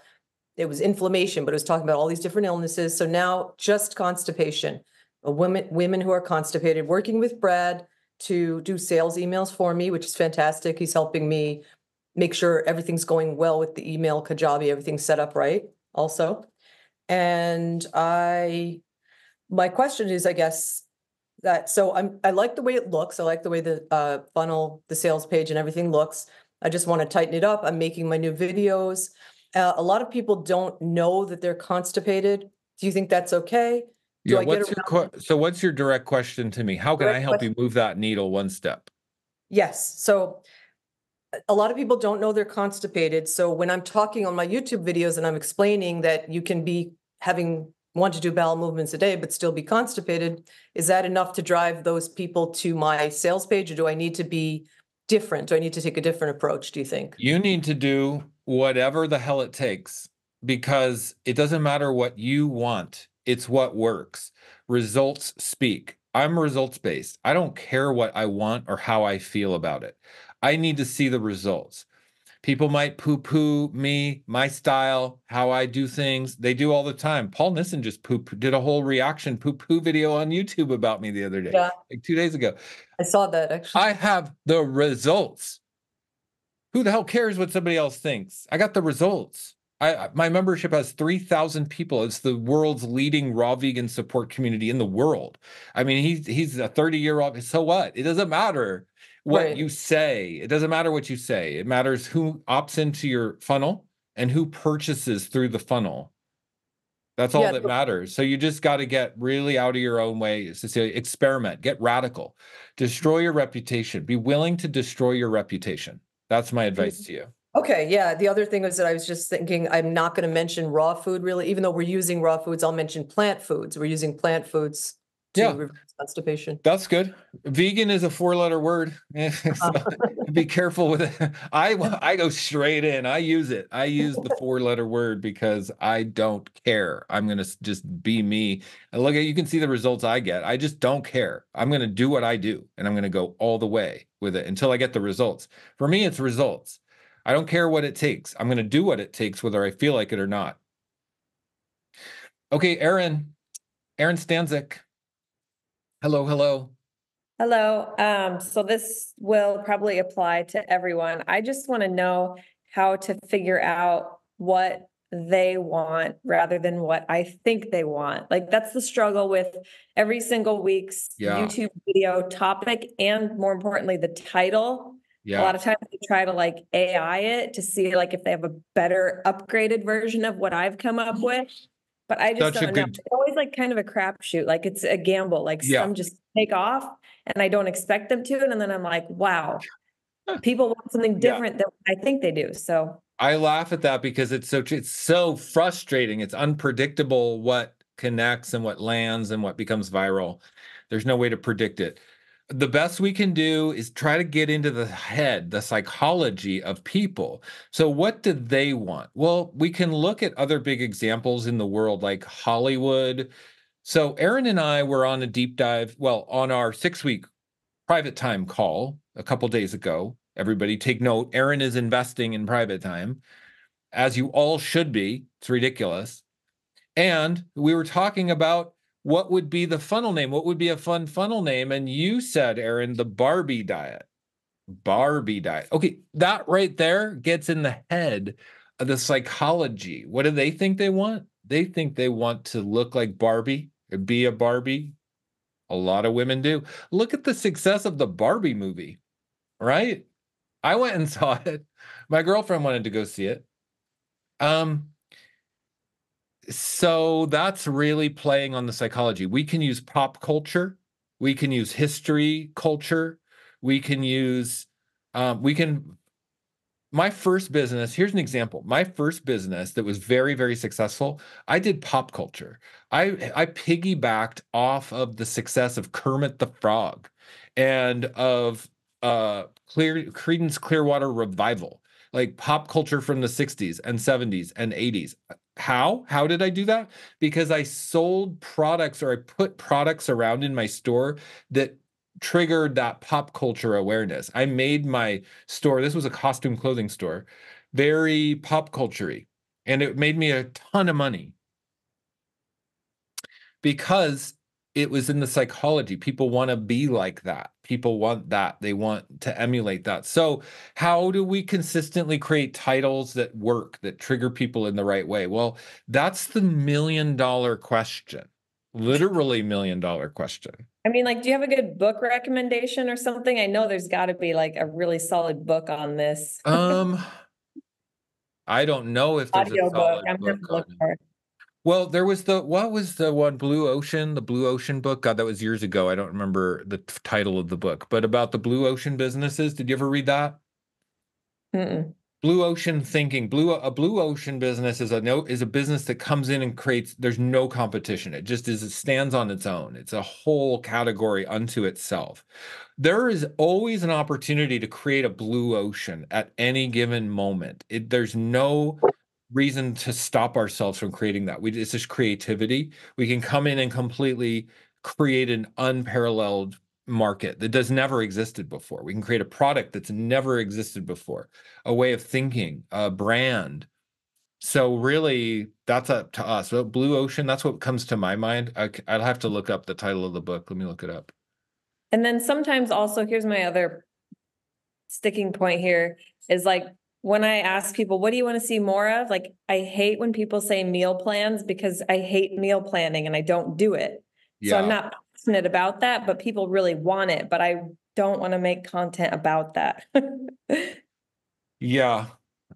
it was inflammation, but it was talking about all these different illnesses. So now just constipation. Women, women who are constipated, working with Brad to do sales emails for me, which is fantastic. He's helping me make sure everything's going well with the email Kajabi, everything's set up right also. And I my question is, I guess, that, so I'm, I like the way it looks. I like the way the uh funnel, the sales page and everything looks. I just want to tighten it up. I'm making my new videos. Uh, a lot of people don't know that they're constipated. Do you think that's okay? Do Yeah. I What's your so what's your direct question to me? How can I Direct help you move that needle one step? Yes, so a- a lot of people don't know they're constipated. So when I'm talking on my YouTube videos and I'm explaining that you can be having one to two bowel movements a day, but still be constipated, is that enough to drive those people to my sales page or do I need to be different? Do I need to take a different approach, do you think? You need to do whatever the hell it takes because it doesn't matter what you want. It's what works. Results speak. I'm results based. I don't care what I want or how I feel about it. I need to see the results. People might poo poo me, my style, how I do things. They do all the time. Paul Nison just poop did a whole reaction poo poo video on YouTube about me the other day, Yeah. like two days ago. I saw that actually. I have the results. Who the hell cares what somebody else thinks? I got the results. I my membership has 3,000 people. It's the world's leading raw vegan support community in the world. I mean, he's he's a 30-year old. So what? It doesn't matter what Right. you say. It doesn't matter what you say. It matters who opts into your funnel and who purchases through the funnel. That's all Yeah, that matters. So you just got to get really out of your own way, Cecilia. Experiment, get radical, destroy your reputation. Be willing to destroy your reputation. That's my advice mm-hmm. to you. Okay, yeah. The other thing was that I was just thinking, I'm not going to mention raw food really, even though we're using raw foods, I'll mention plant foods. We're using plant foods to Yeah. reverse constipation. That's good. Vegan is a four-letter word. So be careful with it. I I go straight in. I use it. I use the four-letter word because I don't care. I'm gonna s- just be me. And look at you can see the results I get. I just don't care. I'm gonna do what I do, and I'm gonna go all the way with it until I get the results. For me, it's results. I don't care what it takes. I'm gonna do what it takes, whether I feel like it or not. Okay, Aaron. Aaron Stanzik. Hello, hello. Hello. Um, so this will probably apply to everyone. I just want to know how to figure out what they want rather than what I think they want. Like that's the struggle with every single week's Yeah. YouTube video topic and more importantly, the title. A lot of times they try to like AI it to see like if they have a better upgraded version of what I've come up with. But I just Such don't know. good- It's always like kind of a crapshoot. Like it's a gamble. Like Yeah. some just take off and I don't expect them to. And then I'm like, wow, people want something Yeah. different than I think they do. So I laugh at that because it's so it's so frustrating. It's unpredictable what connects and what lands and what becomes viral. There's no way to predict it. The best we can do is try to get into the head, the psychology of people. So what do they want? Well, we can look at other big examples in the world like Hollywood. So Aaron and I were on a deep dive, well, on our 6-week private time call a couple days ago. Everybody take note. Aaron is investing in private time, as you all should be. It's ridiculous. And we were talking about what would be the funnel name? What would be a fun funnel name? And you said, Aaron, the Barbie diet. Barbie diet. Okay, that right there gets in the head of the psychology. What do they think they want? They think they want to look like Barbie, be a Barbie. A lot of women do. Look at the success of the Barbie movie, right? I went and saw it. My girlfriend wanted to go see it. Um, so that's really playing on the psychology. We can use pop culture, we can use history, culture, we can use, um, we can. My first business, here's an example. My first business that was very, very successful, I did pop culture. I I piggybacked off of the success of Kermit the Frog and of uh Clear Creedence Clearwater Revival, like pop culture from the 60s and 70s and 80s. How? How did I do that? Because I sold products or I put products around in my store that triggered that pop culture awareness. I made my store, this was a costume clothing store, very pop culture and it made me a ton of money because it was in the psychology. People want to be like that. People want that. They want to emulate that. So, how do we consistently create titles that work, that trigger people in the right way? Well, that's the million dollar question. Literally, million dollar question. I mean, like, do you have a good book recommendation or something? I know there's got to be like a really solid book on this. Um, I don't know if there's Audio a book. solid gonna book Well, there was the what was the one Blue Ocean, the Blue Ocean book? God, that was years ago. I don't remember the t- title of the book, but about the Blue Ocean businesses. Did you ever read that? Mm-mm. Blue Ocean thinking. Blue a Blue Ocean business is a no is a business that comes in and creates. There's no competition. It just is. It stands on its own. It's a whole category unto itself. There is always an opportunity to create a blue ocean at any given moment. It, there's no reason to stop ourselves from creating that. We it's just creativity. We can come in and completely create an unparalleled market that does never existed before. We can create a product that's never existed before, a way of thinking, a brand. So really, that's up to us. So Blue Ocean, that's what comes to my mind. I, will have to look up the title of the book. Let me look it up. And then sometimes also, here's my other sticking point here is like when I ask people, what do you want to see more of? Like, I hate when people say meal plans because I hate meal planning and I don't do it. So I'm not passionate about that, but people really want it, but I don't want to make content about that. Yeah.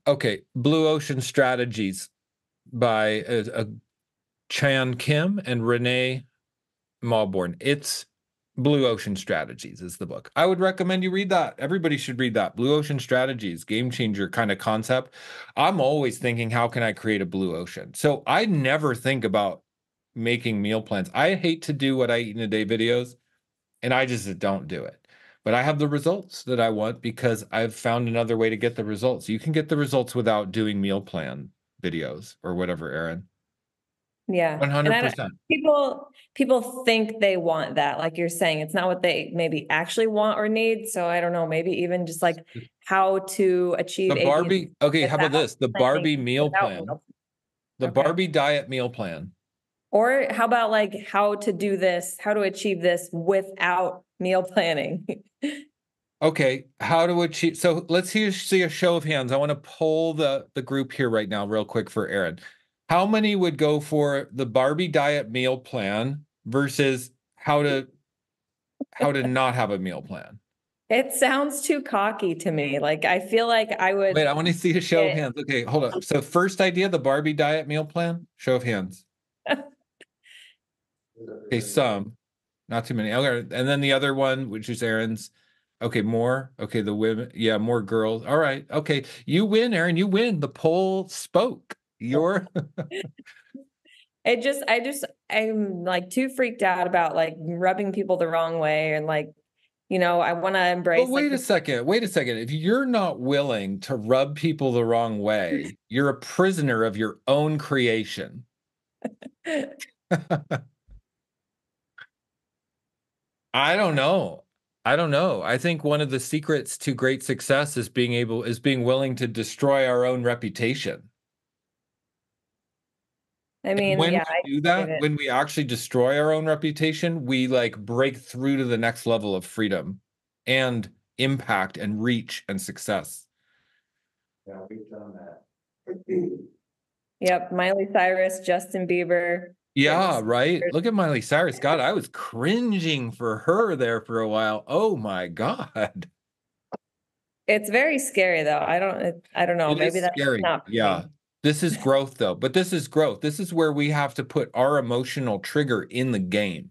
Okay. Blue Ocean Strategies by uh, uh, Chan Kim and Renee Mauborgne. It's Blue Ocean Strategies is the book. I would recommend you read that. Everybody should read that. Blue Ocean Strategies, game changer kind of concept. I'm always thinking, how can I create a blue ocean? So I never think about making meal plans. I hate to do what I eat in a day videos, and I just don't do it. But I have the results that I want because I've found another way to get the results. You can get the results without doing meal plan videos or whatever, Aaron. Yeah. 100%. People, people think they want that, like you're saying, it's not what they maybe actually want or need. So I don't know, maybe even just like how to achieve. The A, B, and Barbie. Okay, how about this? The Barbie meal plan. meal- The Okay. Barbie diet meal plan. Or how about like how to do this, how to achieve this without meal planning? Okay, how to achieve? So let's hear see a show of hands. I want to pull the the group here right now, real quick for Aaron. How many would go for the Barbie diet meal plan versus how to how to not have a meal plan? It sounds too cocky to me. Like I feel like I would. Wait, I want to see a show of hands. Okay, hold on. So first idea, the Barbie diet meal plan. Show of hands. Okay, some, not too many. Okay, and then the other one, which is Aaron's. Okay, more. Okay, the women. Yeah, more girls. All right. Okay, you win, Aaron. You win. The poll spoke. You're It just, I just, I'm like too freaked out about like rubbing people the wrong way and like, you know, I want to embrace. But like, wait a second. Wait a second. If you're not willing to rub people the wrong way, you're a prisoner of your own creation. I don't know. I don't know. I think one of the secrets to great success is being able is being willing to destroy our own reputation. I And mean, when yeah, we do that, when we actually destroy our own reputation, we like break through to the next level of freedom and impact and reach and success. Yeah, we've done that. Yep, Miley Cyrus, Justin Bieber. Yeah, Yes. right. There's- Look at Miley Cyrus. God, I was cringing for her there for a while. Oh my God. It's very scary though. I don't, I don't know. It is Maybe that's scary. not. Yeah. This is growth though, but this is growth. This is where we have to put our emotional trigger in the game.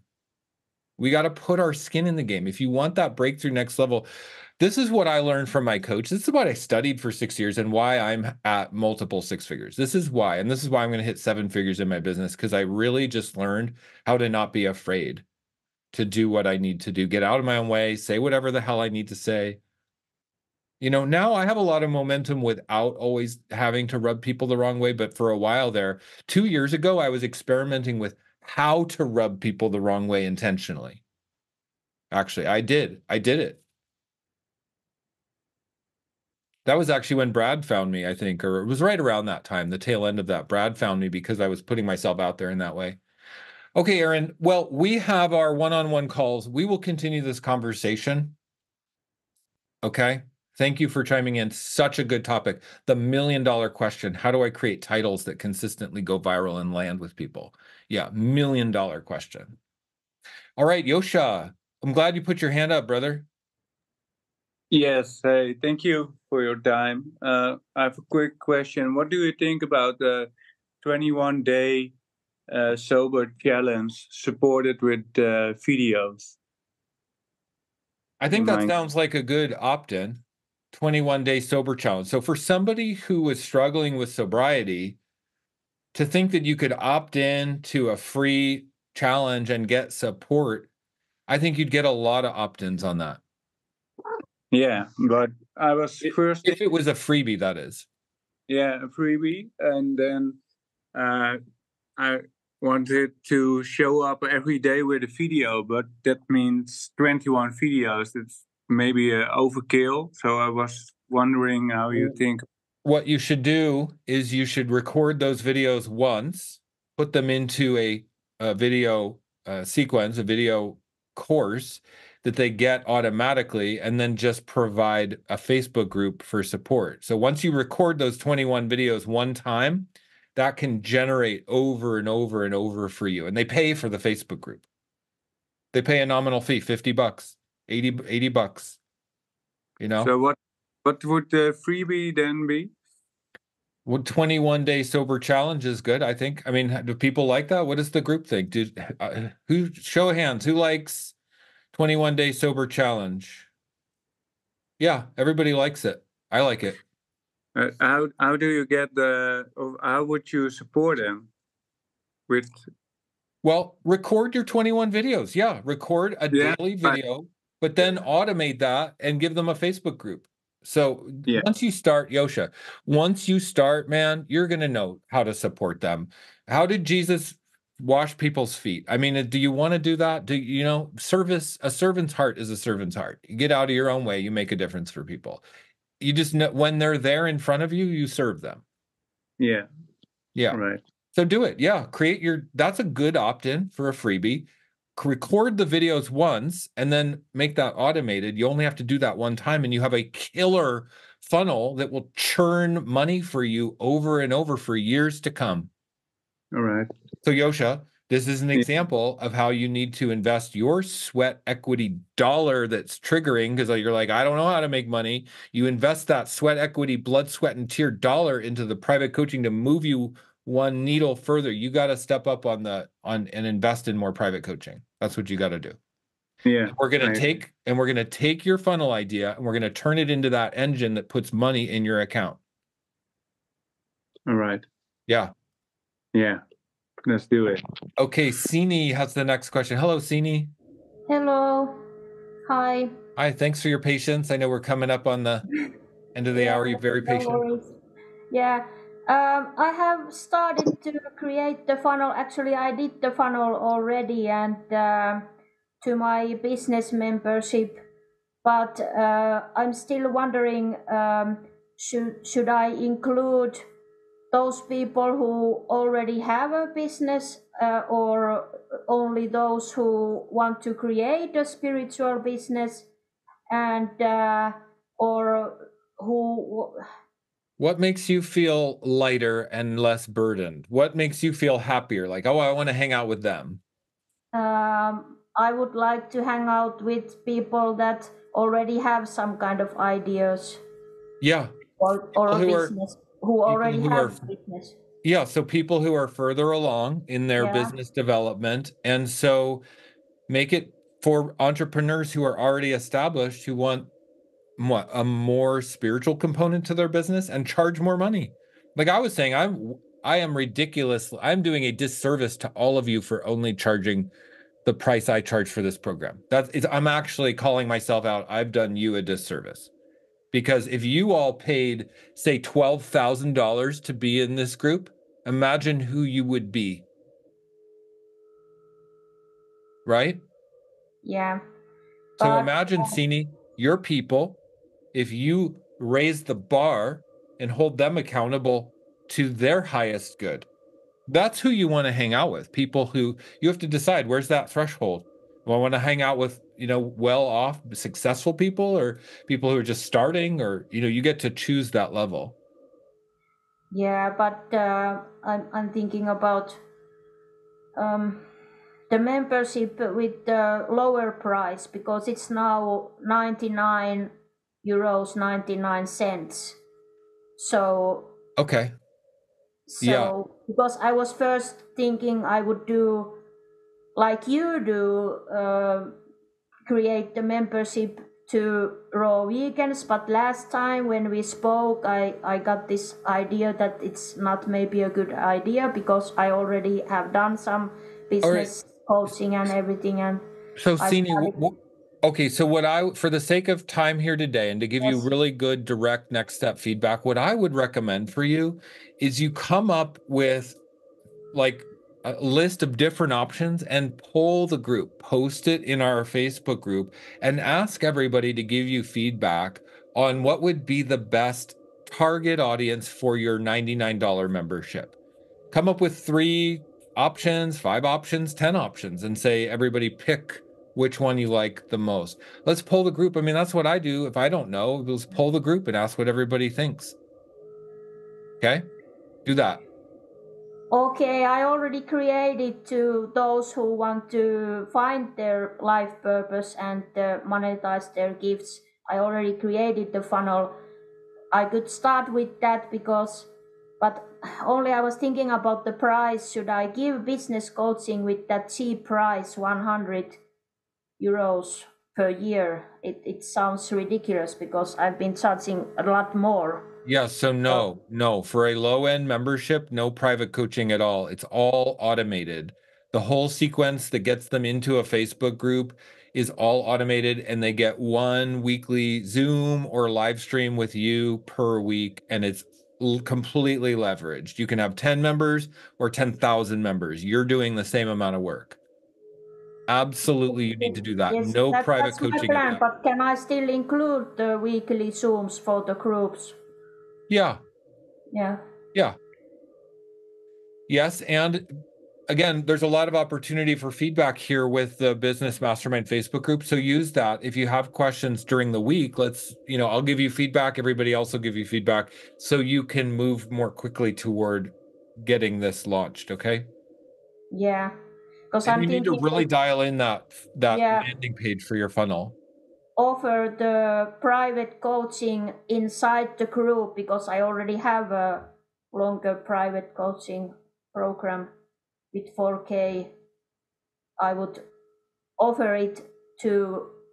We got to put our skin in the game. If you want that breakthrough next level, this is what I learned from my coach. This is what I studied for six years and why I'm at multiple six figures. This is why. And this is why I'm going to hit seven figures in my business because I really just learned how to not be afraid to do what I need to do, get out of my own way, say whatever the hell I need to say. You know, now I have a lot of momentum without always having to rub people the wrong way. But for a while there, two years ago, I was experimenting with how to rub people the wrong way intentionally. Actually, I did. I did it. That was actually when Brad found me, I think, or it was right around that time, the tail end of that. Brad found me because I was putting myself out there in that way. Okay, Aaron. Well, we have our one on one calls. We will continue this conversation. Okay. Thank you for chiming in. Such a good topic. The million dollar question How do I create titles that consistently go viral and land with people? Yeah, million dollar question. All right, Yosha, I'm glad you put your hand up, brother. Yes, hey, thank you for your time. Uh, I have a quick question. What do you think about the 21 day uh, sober challenge supported with uh, videos? I think that sounds like a good opt in 21 day sober challenge. So, for somebody who is struggling with sobriety, to think that you could opt in to a free challenge and get support, I think you'd get a lot of opt ins on that. Yeah, but I was first If it was a freebie, that is. yeah a freebie, and then uh, I wanted to show up every day with a video, but that means 21 videos. It's maybe a overkill. So I was wondering how you think. What you should do is you should record those videos once, put them into a, a video uh, sequence, a video course that they get automatically, and then just provide a Facebook group for support. So once you record those 21 videos one time, that can generate over and over and over for you. And they pay for the Facebook group. They pay a nominal fee, 50 bucks, 80, 80 bucks. You know? So what what would the freebie then be? Well, 21 day sober challenge is good. I think. I mean, do people like that? What does the group think? Do uh, who show of hands? Who likes 21 day sober challenge? Yeah, everybody likes it. I like it. Uh, how how do you get the? How would you support them? With Well, record your 21 videos. Yeah, record a Yeah, daily video, but then automate that and give them a Facebook group. So Yeah. once you start, Yosha, once you start, man, you're going to know how to support them. How did Jesus wash people's feet? I mean, do you want to do that? Do you know, service, a servant's heart is a servant's heart. You get out of your own way, you make a difference for people. You just know when they're there in front of you, you serve them. yeah, Yeah. right. So do it. Yeah. Create your, that's a good opt in for a freebie. Record the videos once and then make that automated. You only have to do that one time and you have a killer funnel that will churn money for you over and over for years to come. All right. So, Yosha, this is an example of how you need to invest your sweat equity dollar that's triggering because you're like, I don't know how to make money. You invest that sweat equity, blood, sweat, and tear dollar into the private coaching to move you one needle further. You got to step up on the on and invest in more private coaching. That's what you got to do. Yeah. We're going Right. to take and we're going to take your funnel idea and we're going to turn it into that engine that puts money in your account. All right. Yeah. Yeah. Let's do it. Okay. Sini has the next question. Hello, Sini. Hello. Hi. Hi, thanks for your patience. I know we're coming up on the end of the hour. You're very patient. worries. Yeah. Um, I have started to create the funnel. Actually, I did the funnel already and um to my business membership, but uh, I'm still wondering um, should should I include those people who already have a business uh, or only those who want to create a spiritual business and uh, or who What makes you feel lighter and less burdened? What makes you feel happier? Like, oh, I want to hang out with them. um, I would like to hang out with people that already have some kind of ideas Yeah. or, or who are- business. who already who have are- business. Yeah, so people who are further along in their Yeah. business development. And so make it for entrepreneurs who are already established who want what a more spiritual component to their business and charge more money. Like I was saying, I'm I am ridiculous. I'm doing a disservice to all of you for only charging the price I charge for this program. That's it's, I'm actually calling myself out. I've done you a disservice. Because if you all paid, say, $12,000 to be in this group, imagine who you would be. Right? Yeah. So But, imagine, uh, Sini, your people, if you raise the bar and hold them accountable to their highest good, that's who you want to hang out with. People who you have to decide where's that threshold. Do I want to hang out with, you know, well off, successful people or people who are just starting, or, you know, you get to choose that level. Yeah, but uh, I'm I'm thinking about um, the membership with the lower price because it's now 99 euros 99 cents. So Okay. so Yeah. because I was first thinking I would do like you do, uh, create the membership to raw vegans. But last time when we spoke, I I got this idea that it's not maybe a good idea because I already have done some business coaching and everything and So, I Sini, started- w- w- okay. So, what I, for the sake of time here today and to give you really good direct next step feedback, what I would recommend for you is you come up with like a list of different options and poll the group, post it in our Facebook group, and ask everybody to give you feedback on what would be the best target audience for your $99 membership. Come up with three options, five options, 10 options, and say, everybody pick which one you like the most. Let's pull the group. I mean, that's what I do. If I don't know, let's pull the group and ask what everybody thinks. Okay? Do that. Okay, I already created to those who want to find their life purpose and uh, monetize their gifts. I already created the funnel. I could start with that because, but only I was thinking about the price. Should I give business coaching with that cheap price, 100 euros per year? It, it sounds ridiculous because I've been charging a lot more. Yeah, so no, no, for a low end membership, no private coaching at all. It's all automated. The whole sequence that gets them into a Facebook group is all automated and they get one weekly Zoom or live stream with you per week and it's completely leveraged. You can have 10 members or 10,000 members. You're doing the same amount of work. Absolutely, you need to do that. Yes, No that- private coaching. plan, but can I still include the weekly Zooms for the groups? Yeah. Yeah, Yeah. Yes, and again, there's a lot of opportunity for feedback here with the Business Mastermind Facebook group. So use that. If you have questions during the week, let's, you know, I'll give you feedback. Everybody else will give you feedback so you can move more quickly toward getting this launched. Okay. Yeah, because I'm you need to really dial in that that Yeah. landing page for your funnel. offer the private coaching inside the group because I already have a longer private coaching program with 4K. I would offer it to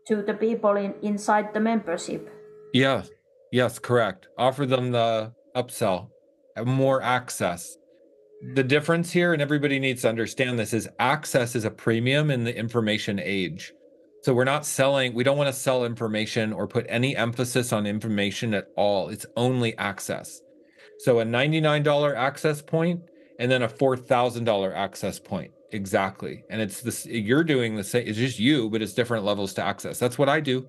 to the people in inside the membership. Yeah. Yes, correct. Offer them the upsell, more access. The difference here, and everybody needs to understand this, is access is a premium in the information age. So we're not selling, we don't want to sell information or put any emphasis on information at all. It's only access. So a $99 access point and then a $4,000 access point. Exactly. And it's this, you're doing the same, it's just you, but it's different levels to access. That's what I do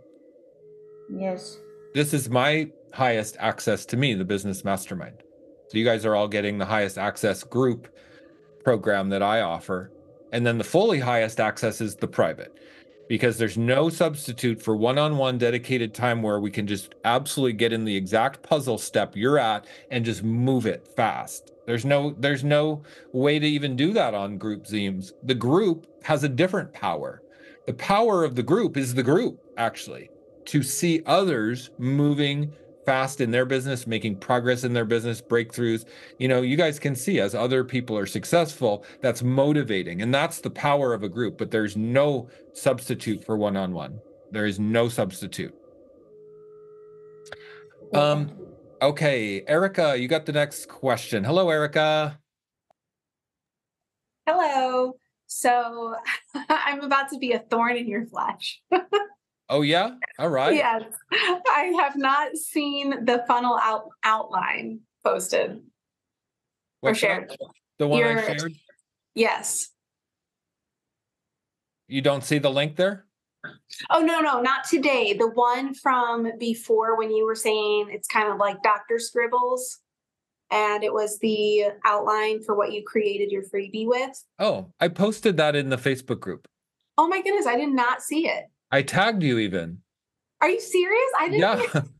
Yes. this is my highest access to me, the business mastermind. So you guys are all getting the highest access group program that I offer. And then the fully highest access is the private because there's no substitute for one-on-one dedicated time where we can just absolutely get in the exact puzzle step you're at and just move it fast. There's no there's no way to even do that on group Zooms. The group has a different power. The power of the group is the group actually to see others moving fast in their business, making progress in their business, breakthroughs. You know, you guys can see as other people are successful, that's motivating. And that's the power of a group, but there's no substitute for one on one. There is no substitute. Um, okay, Erica, you got the next question. Hello, Erica. Hello. So I'm about to be a thorn in your flesh. Oh yeah, all right. yes. I have not seen the funnel out outline posted or What's that? shared. The one I shared. Yes. You don't see the link there? Oh no, no, not today. The one from before when you were saying it's kind of like Dr. Scribbles. And it was the outline for what you created your freebie with. Oh, I posted that in the Facebook group. Oh my goodness, I did not see it. I tagged you even. Are you serious? I didn't. Yeah.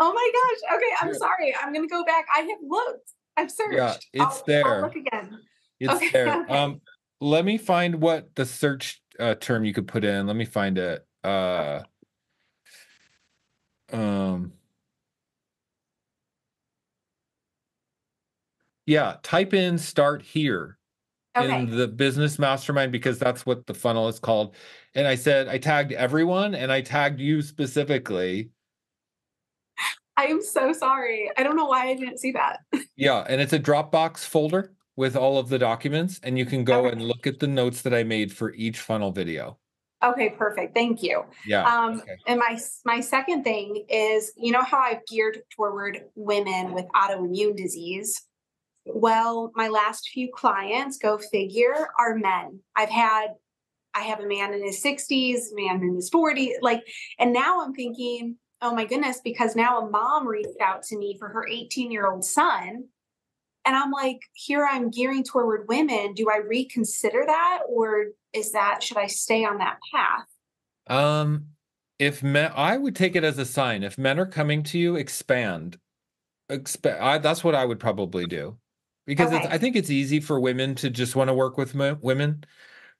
Oh my gosh. Okay, I'm sorry. I'm gonna go back. I have looked. I've searched. Yeah, it's I'll- I'll there. look again. It's Okay, there. okay. Um, let me find what the search uh, term you could put in. Let me find it. Uh, um, yeah, type in start here Okay. in the business mastermind because that's what the funnel is called. And I said I tagged everyone and I tagged you specifically. I am so sorry. I don't know why I didn't see that. Yeah, and it's a Dropbox folder with all of the documents, and you can go Okay. and look at the notes that I made for each funnel video. Okay, perfect. Thank you. Yeah. Um, okay. and my my second thing is, you know how I've geared toward women with autoimmune disease. Well, my last few clients, go figure, are men. I've had, I have a man in his 60s, man in his 40s, like, and now I'm thinking, oh my goodness, because now a mom reached out to me for her 18 year old son. And I'm like, here I'm gearing toward women. Do I reconsider that? Or is that, should I stay on that path? Um, if men, I would take it as a sign. If men are coming to you, expand. Expand. I, that's what I would probably do, because it's, Okay. I think it's easy for women to just want to work with mo- women.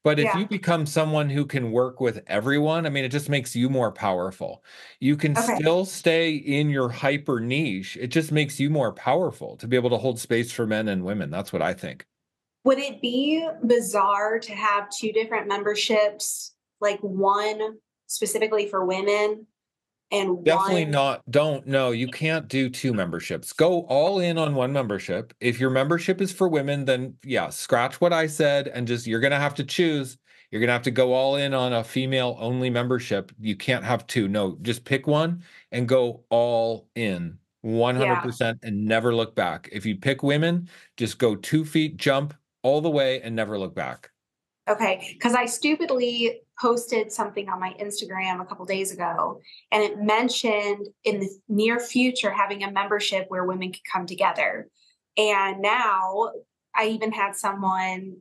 But if Yeah. you become someone who can work with everyone, I mean, it just makes you more powerful. You can Okay. still stay in your hyper niche. It just makes you more powerful to be able to hold space for men and women. That's what I think. Would it be bizarre to have two different memberships, like one specifically for women and Definitely one? not. Don't. No, you can't do two memberships. Go all in on one membership. If your membership is for women, then yeah, scratch what I said and just you're going to have to choose. You're going to have to go all in on a female only membership. You can't have two. No, just pick one and go all in 100% and never look back. If you pick women, just go two feet, jump all the way and never look back. Okay, because I stupidly posted something on my Instagram a couple days ago, and it mentioned in the near future having a membership where women could come together. And now I even had someone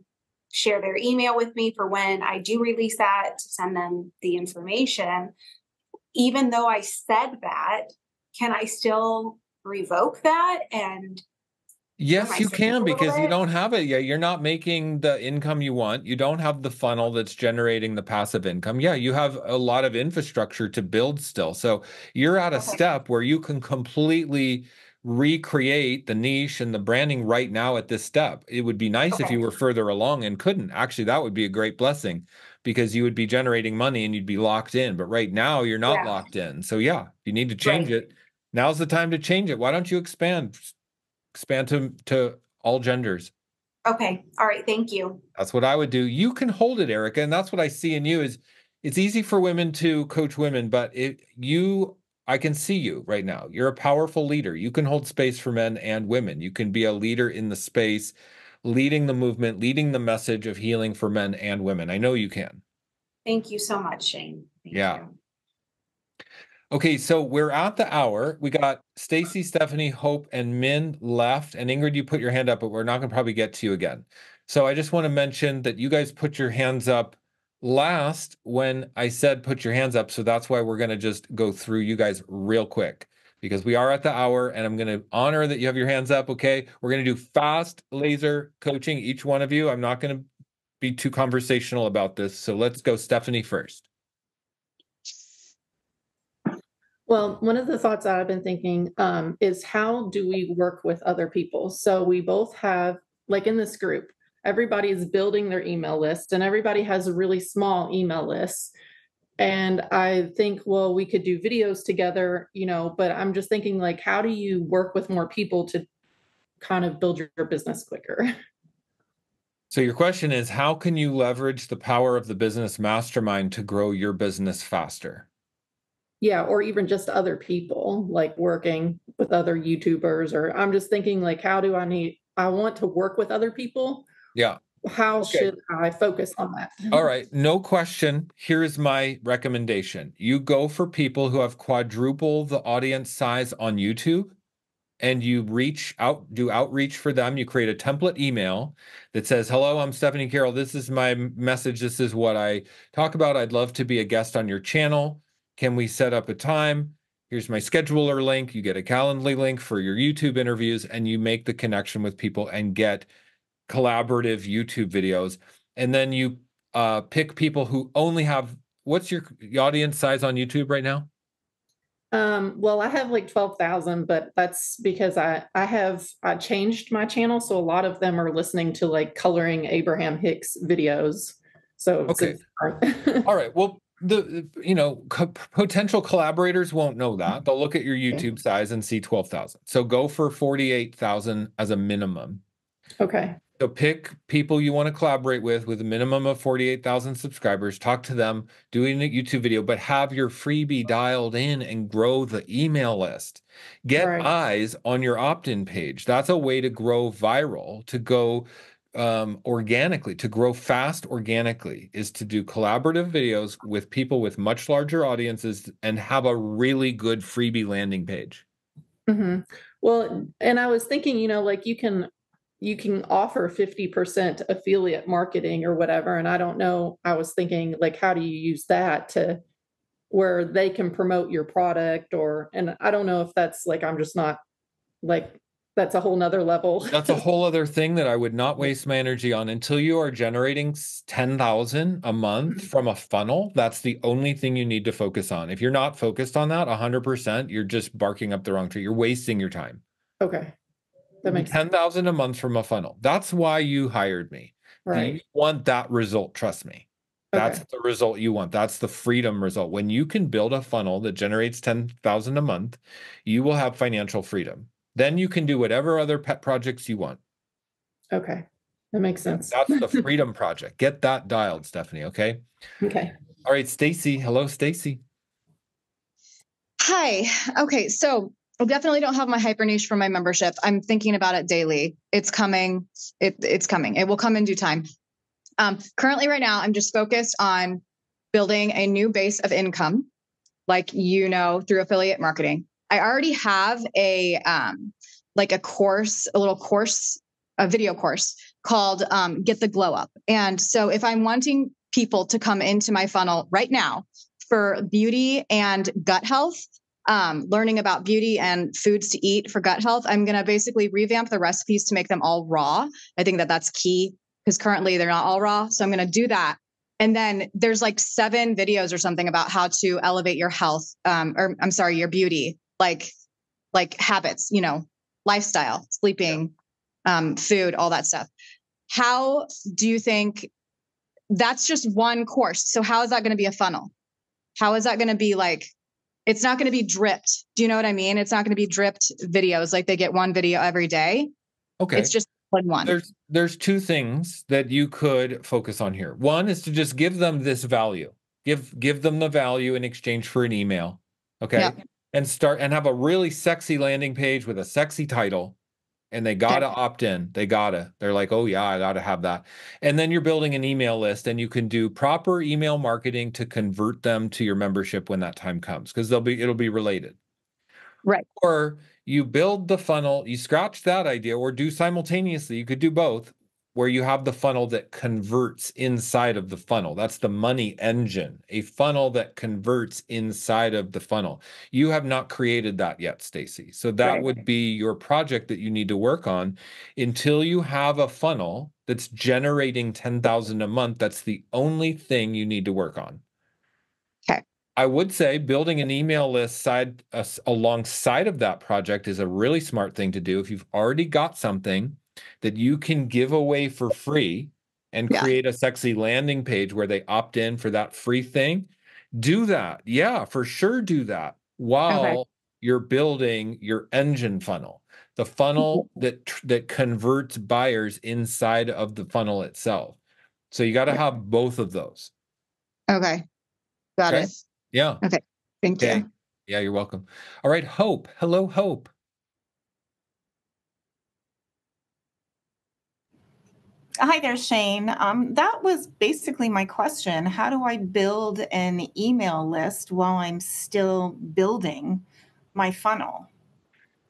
share their email with me for when I do release that to send them the information. Even though I said that, can I still revoke that? And Yes, you can because you don't have it yet. You're not making the income you want. You don't have the funnel that's generating the passive income. Yeah, you have a lot of infrastructure to build still. So you're at a Okay. step where you can completely recreate the niche and the branding right now at this step. It would be nice if you were further along and couldn't. Actually, that would be a great blessing because you would be generating money and you'd be locked in. But right now, you're not Yeah. locked in. So yeah, you need to change Right. it. Now's the time to change it. Why don't you expand? Expand to to all genders. okay, all right, thank you. That's what I would do. You can hold it, Erica, and that's what I see in you is it's easy for women to coach women, but it you I can see you right now. You're a powerful leader. You can hold space for men and women. You can be a leader in the space, leading the movement, leading the message of healing for men and women. I know you can. Thank you so much, Shane. Thank Yeah. you. Okay, so we're at the hour. We got Stacy, Stephanie, Hope, and Min left. And Ingrid, you put your hand up, but we're not going to probably get to you again. So I just want to mention that you guys put your hands up last when I said put your hands up. So that's why we're going to just go through you guys real quick because we are at the hour and I'm going to honor that you have your hands up. Okay. We're going to do fast laser coaching, each one of you. I'm not going to be too conversational about this. So let's go, Stephanie, first. Well, one of the thoughts that I've been thinking um, is how do we work with other people? So we both have, like in this group, everybody is building their email list and everybody has a really small email list. And I think, well, we could do videos together, you know, but I'm just thinking, like, how do you work with more people to kind of build your business quicker? So your question is, how can you leverage the power of the business mastermind to grow your business faster? Yeah, or even just other people, like working with other YouTubers, or I'm just thinking, like, how do I need, I want to work with other people. Yeah. How Okay. should I focus on that? All right, no question. Here's my recommendation. You go for people who have quadruple the audience size on YouTube and you reach out, do outreach for them. You create a template email that says, Hello, I'm Stephanie Carroll. This is my message. This is what I talk about. I'd love to be a guest on your channel. Can we set up a time? Here's my scheduler link. You get a Calendly link for your YouTube interviews, and you make the connection with people and get collaborative YouTube videos. And then you uh, pick people who only have what's your audience size on YouTube right now? Um, well, I have like twelve thousand, but that's because I I have I changed my channel, so a lot of them are listening to like coloring Abraham Hicks videos. So Okay. All right. Well, the the- you know co- potential collaborators won't know mm-hmm. that. They'll look at your YouTube size and see twelve thousand. So go for forty eight thousand as a minimum. okay. So pick people you want to collaborate with with a minimum of 48,000 subscribers, talk to them, doing a YouTube video, but have your freebie dialed in and grow the email list. Get Right. eyes on your opt-in page. That's a way to grow viral, to go um, organically, to grow fast organically is to do collaborative videos with people with much larger audiences and have a really good freebie landing page. hmm Well, and I was thinking, you know, like you can you can offer 50% affiliate marketing or whatever. And I don't know, I was thinking like how do you use that to where they can promote your product or and I don't know if that's like I'm just not like that's a whole nother level. That's a whole other thing that I would not waste my energy on until you are generating 10,000 a month mm-hmm. from a funnel. That's the only thing you need to focus on. If you're not focused on that 100%, you're just barking up the wrong tree. You're wasting your time. okay. That makes 10,000 a month from a funnel. That's why you hired me. Right. You want that result, trust me. That's Okay. the result you want. That's the freedom result. When you can build a funnel that generates 10,000 a month, you will have financial freedom. Then you can do whatever other pet projects you want. Okay. That makes sense. That's the freedom project. Get that dialed, Stephanie. Okay. Okay. All right, Stacy. Hello, Stacy. Hi. Okay, so I definitely don't have my hyper niche for my membership. I'm thinking about it daily. It's coming. It, it's coming. It will come in due time. Um, currently, right now, I'm just focused on building a new base of income, like you know, through affiliate marketing. I already have a um, like a course, a little course, a video course called um, "Get the Glow Up." And so, if I'm wanting people to come into my funnel right now for beauty and gut health, um, learning about beauty and foods to eat for gut health. I'm going to basically revamp the recipes to make them all raw. I think that that's key because currently they're not all raw. So I'm going to do that. And then there's like seven videos or something about how to elevate your health, um, or I'm sorry, your beauty, like like habits, you know, lifestyle, sleeping, um, food, all that stuff. How do you think that's just one course? So how is that going to be a funnel? How is that going to be like? It's not going to be dripped. Do you know what I mean? It's not going to be dripped videos like they get one video every day. Okay. It's just one one. There's there's two things that you could focus on here. One is to just give them this value. Give give them the value in exchange for an email. Okay. And start and have a really sexy landing page with a sexy title. And they gotta opt in. They gotta. They're like, oh yeah, I gotta have that. And then you're building an email list and you can do proper email marketing to convert them to your membership when that time comes, because they'll be it'll be related Right. or you build the funnel, you scratch that idea, or do simultaneously, you could do both, where you have the funnel that converts inside of the funnel. That's the money engine, a funnel that converts inside of the funnel. You have not created that yet, Stacy. So that Right. would be your project that you need to work on until you have a funnel that's generating 10,000 a month. That's the only thing you need to work on. Okay. I would say building an email list side uh, alongside of that project is a really smart thing to do. If you've already got something that you can give away for free and Yeah. create a sexy landing page where they opt in for that free thing, do that. Yeah, for sure do that while you're building your engine funnel. The funnel mm-hmm. that tr- that converts buyers inside of the funnel itself. So you got to have both of those. Okay. Got Okay. it. Yeah. Okay. Thank Okay. you. Yeah, you're welcome. All right, Hope. Hello, Hope. Hi there, Shane. Um, that was basically my question. How do I build an email list while I'm still building my funnel?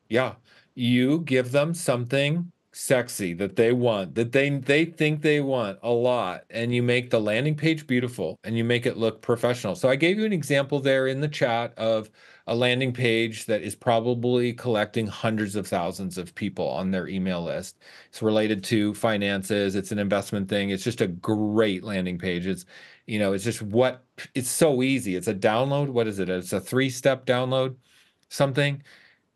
Yeah. You give them something sexy that they want, that they they think they want a lot, and you make the landing page beautiful and you make it look professional. So I gave you an example there in the chat of a landing page that is probably collecting hundreds of thousands of people on their email list. It's related to finances, it's an investment thing. It's just a great landing page. It's you know, it's just what it's so easy. It's a download. What is it? It's a three-step download something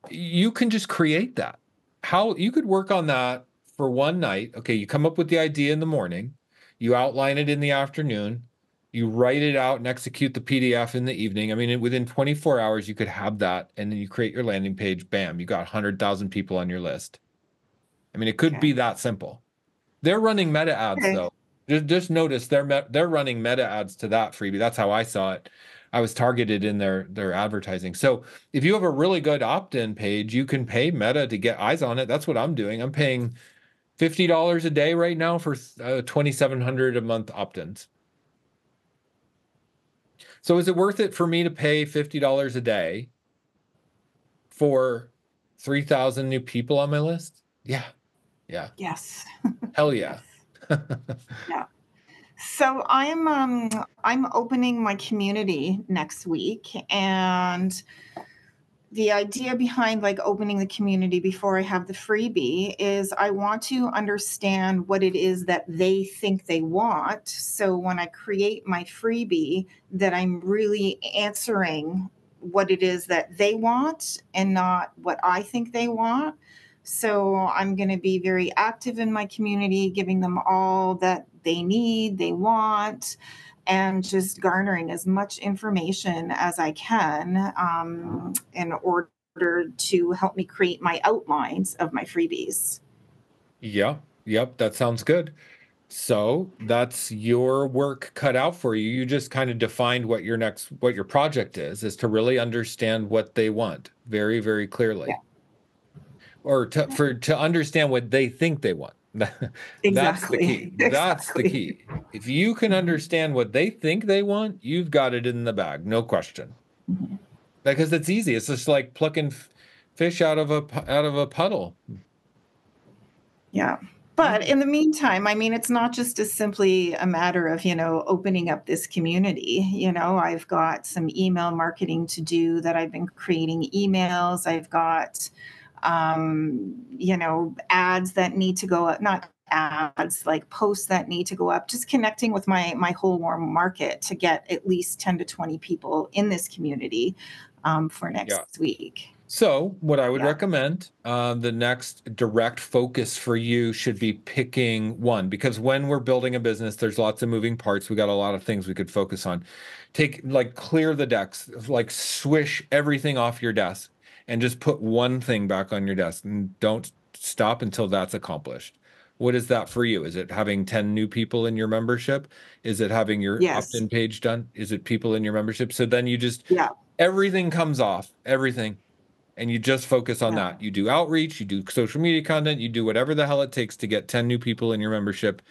you can just create that. How you could work on that for one night. Okay, you come up with the idea in the morning, you outline it in the afternoon, you write it out and execute the PDF in the evening. I mean, within 24 hours, you could have that, and then you create your landing page. Bam, you got 100,000 people on your list. I mean, it could be that simple. They're running meta ads Okay. though. Just, just notice they're me- they're running meta ads to that freebie. That's how I saw it. I was targeted in their their advertising. So if you have a really good opt-in page, you can pay Meta to get eyes on it. That's what I'm doing. I'm paying fifty dollars a day right now for uh, twenty seven hundred a month opt-ins. So is it worth it for me to pay fifty dollars a day for three thousand new people on my list? Yeah, yeah, Yes. hell yeah. Yeah. So I'm um I'm opening my community next week and the idea behind like opening the community before I have the freebie is I want to understand what it is that they think they want. So when I create my freebie that I'm really answering what it is that they want and not what I think they want. So I'm going to be very active in my community, giving them all that they need, they want, and just garnering as much information as I can um, in order to help me create my outlines of my freebies. Yeah, yep, that sounds good. So that's your work cut out for you. You just kind of defined what your next, what your project is, is to really understand what they want very, very clearly. Or to, for, to understand what they think they want. That's the Exactly. key. That's the key. If you can understand what they think they want, you've got it in the bag, no question. Mm-hmm. Because it's easy. It's just like plucking f- fish out of a out of a puddle. Yeah. But mm. in the meantime, I mean, it's not just as simply a matter of, you know, opening up this community. You know, I've got some email marketing to do that I've been creating emails. I've got, um, you know, ads that need to go up, not ads, like posts that need to go up, just connecting with my, my whole warm market to get at least 10 to 20 people in this community um, for next Yeah. week. So, what I would recommend, uh, the next direct focus for you should be picking one because when we're building a business, there's lots of moving parts. We got a lot of things we could focus on. Take like clear the decks, like swish everything off your desk and just put one thing back on your desk and don't stop until that's accomplished. What is that for you? Is it having 10 new people in your membership? Is it having your Yes. opt in page done? Is it people in your membership? So then you just, Yeah. everything comes off, everything and you just focus on that. You do outreach, you do social media content, you do whatever the hell it takes to get 10 new people in your membership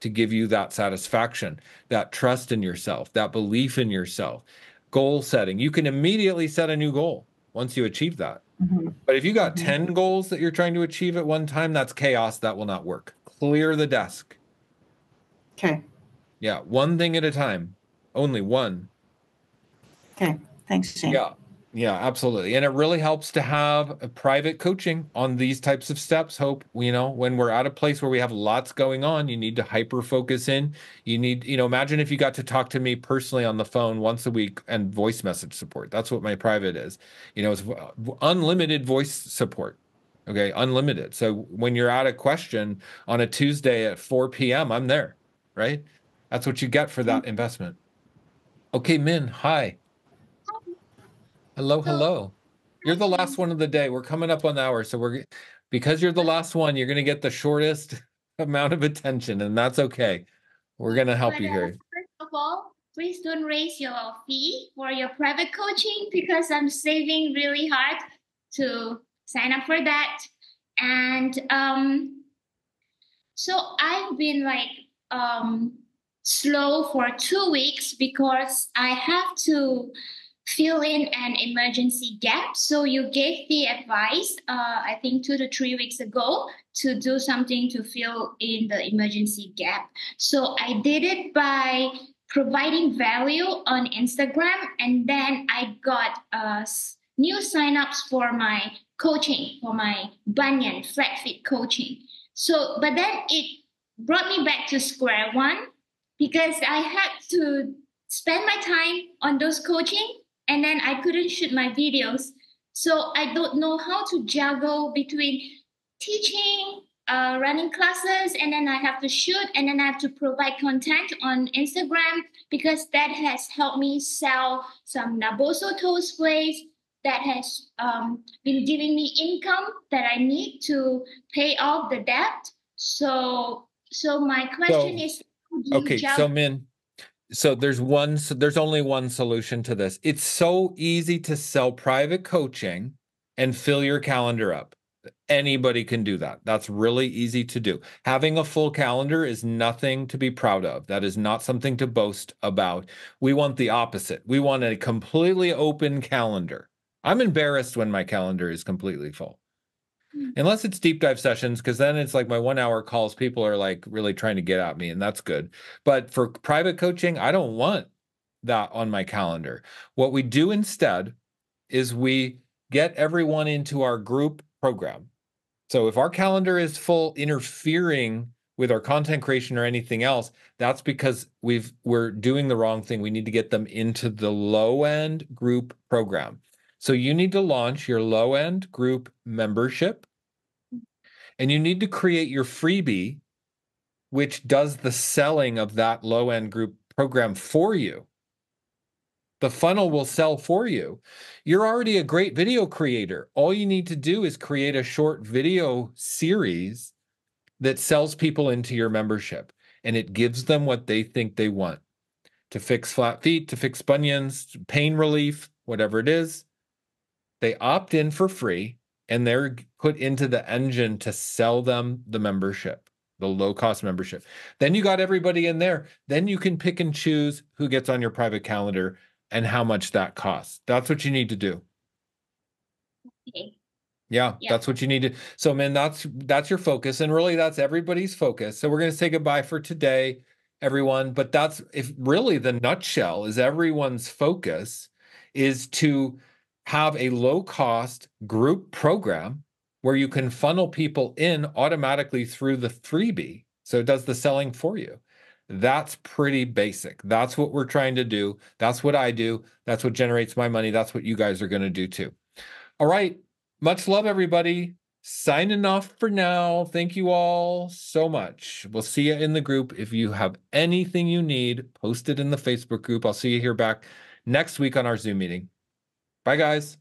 to give you that satisfaction, that trust in yourself, that belief in yourself. Goal setting. You can immediately set a new goal once you achieve that. Mm-hmm. But if you got mm-hmm. 10 goals that you're trying to achieve at one time, that's chaos. That will not work. Clear the desk. Okay. Yeah, one thing at a time. Only one. Okay. Thanks, Shane. Yeah. Yeah, absolutely. And it really helps to have a private coaching on these types of steps. Hope, you know, when we're at a place where we have lots going on, you need to hyper focus in. You need, you know, imagine if you got to talk to me personally on the phone once a week and voice message support. That's what my private is. You know, it's unlimited voice support. Okay, unlimited. So when you're at a question on a Tuesday at 4 p.m., I'm there, right? That's what you get for hmm. that investment. Okay, Min, hi. Hello, hello. You're the last one of the day. We're coming up on the hour, so we're because you're the last one, you're going to get the shortest amount of attention, and that's okay. We're going to help But, you uh, here. First of all, please don't raise your fee for your private coaching because I'm saving really hard to sign up for that. And um, so I've been like um, slow for two weeks because I have to fill in an emergency gap. So you gave the advice, uh, I think two to three weeks ago, to do something to fill in the emergency gap. So I did it by providing value on Instagram, and then I got uh, new signups for my coaching, for my Banyan flat feet coaching. So, but then it brought me back to square one because I had to spend my time on those coaching and then I couldn't shoot my videos. So I don't know how to juggle between teaching, uh, running classes, and then I have to shoot, and then I have to provide content on Instagram because that has helped me sell some Naboso toast plates that has um, been giving me income that I need to pay off the debt. So, so my question So- is, how do you Okay, so Min, so there's one, s- there's only one solution to this. It's so easy to sell private coaching and fill your calendar up. Anybody can do that. That's really easy to do. Having a full calendar is nothing to be proud of. That is not something to boast about. We want the opposite. We want a completely open calendar. I'm embarrassed when my calendar is completely full. Unless it's deep dive sessions, because then it's like my one hour calls, people are like really trying to get at me, and that's good. But for private coaching, I don't want that on my calendar. What we do instead is we get everyone into our group program. So if our calendar is full, interfering with our content creation or anything else, that's because we've we're doing the wrong thing. We need to get them into the low end group program. So you need to launch your low end group membership and you need to create your freebie which does the selling of that low end group program for you. The funnel will sell for you. You're already a great video creator. All you need to do is create a short video series that sells people into your membership and it gives them what they think they want to fix flat feet, to fix bunions, pain relief, whatever it is. They opt in for free and they're put into the engine to sell them the membership, the low cost membership. Then you got everybody in there. Then you can pick and choose who gets on your private calendar and how much that costs. That's what you need to do. Okay. Yeah, Yeah. that's what you need to. So, man, that's that's your focus, and really, that's everybody's focus. So, we're going to say goodbye for today, everyone. But that's if really the nutshell is everyone's focus is to have a low cost group program where you can funnel people in automatically through the freebie. So it does the selling for you. That's pretty basic. That's what we're trying to do. That's what I do. That's what generates my money. That's what you guys are going to do too. All right. Much love, everybody. Signing off for now. Thank you all so much. We'll see you in the group. If you have anything you need, post it in the Facebook group. I'll see you here back next week on our Zoom meeting. Bye, guys.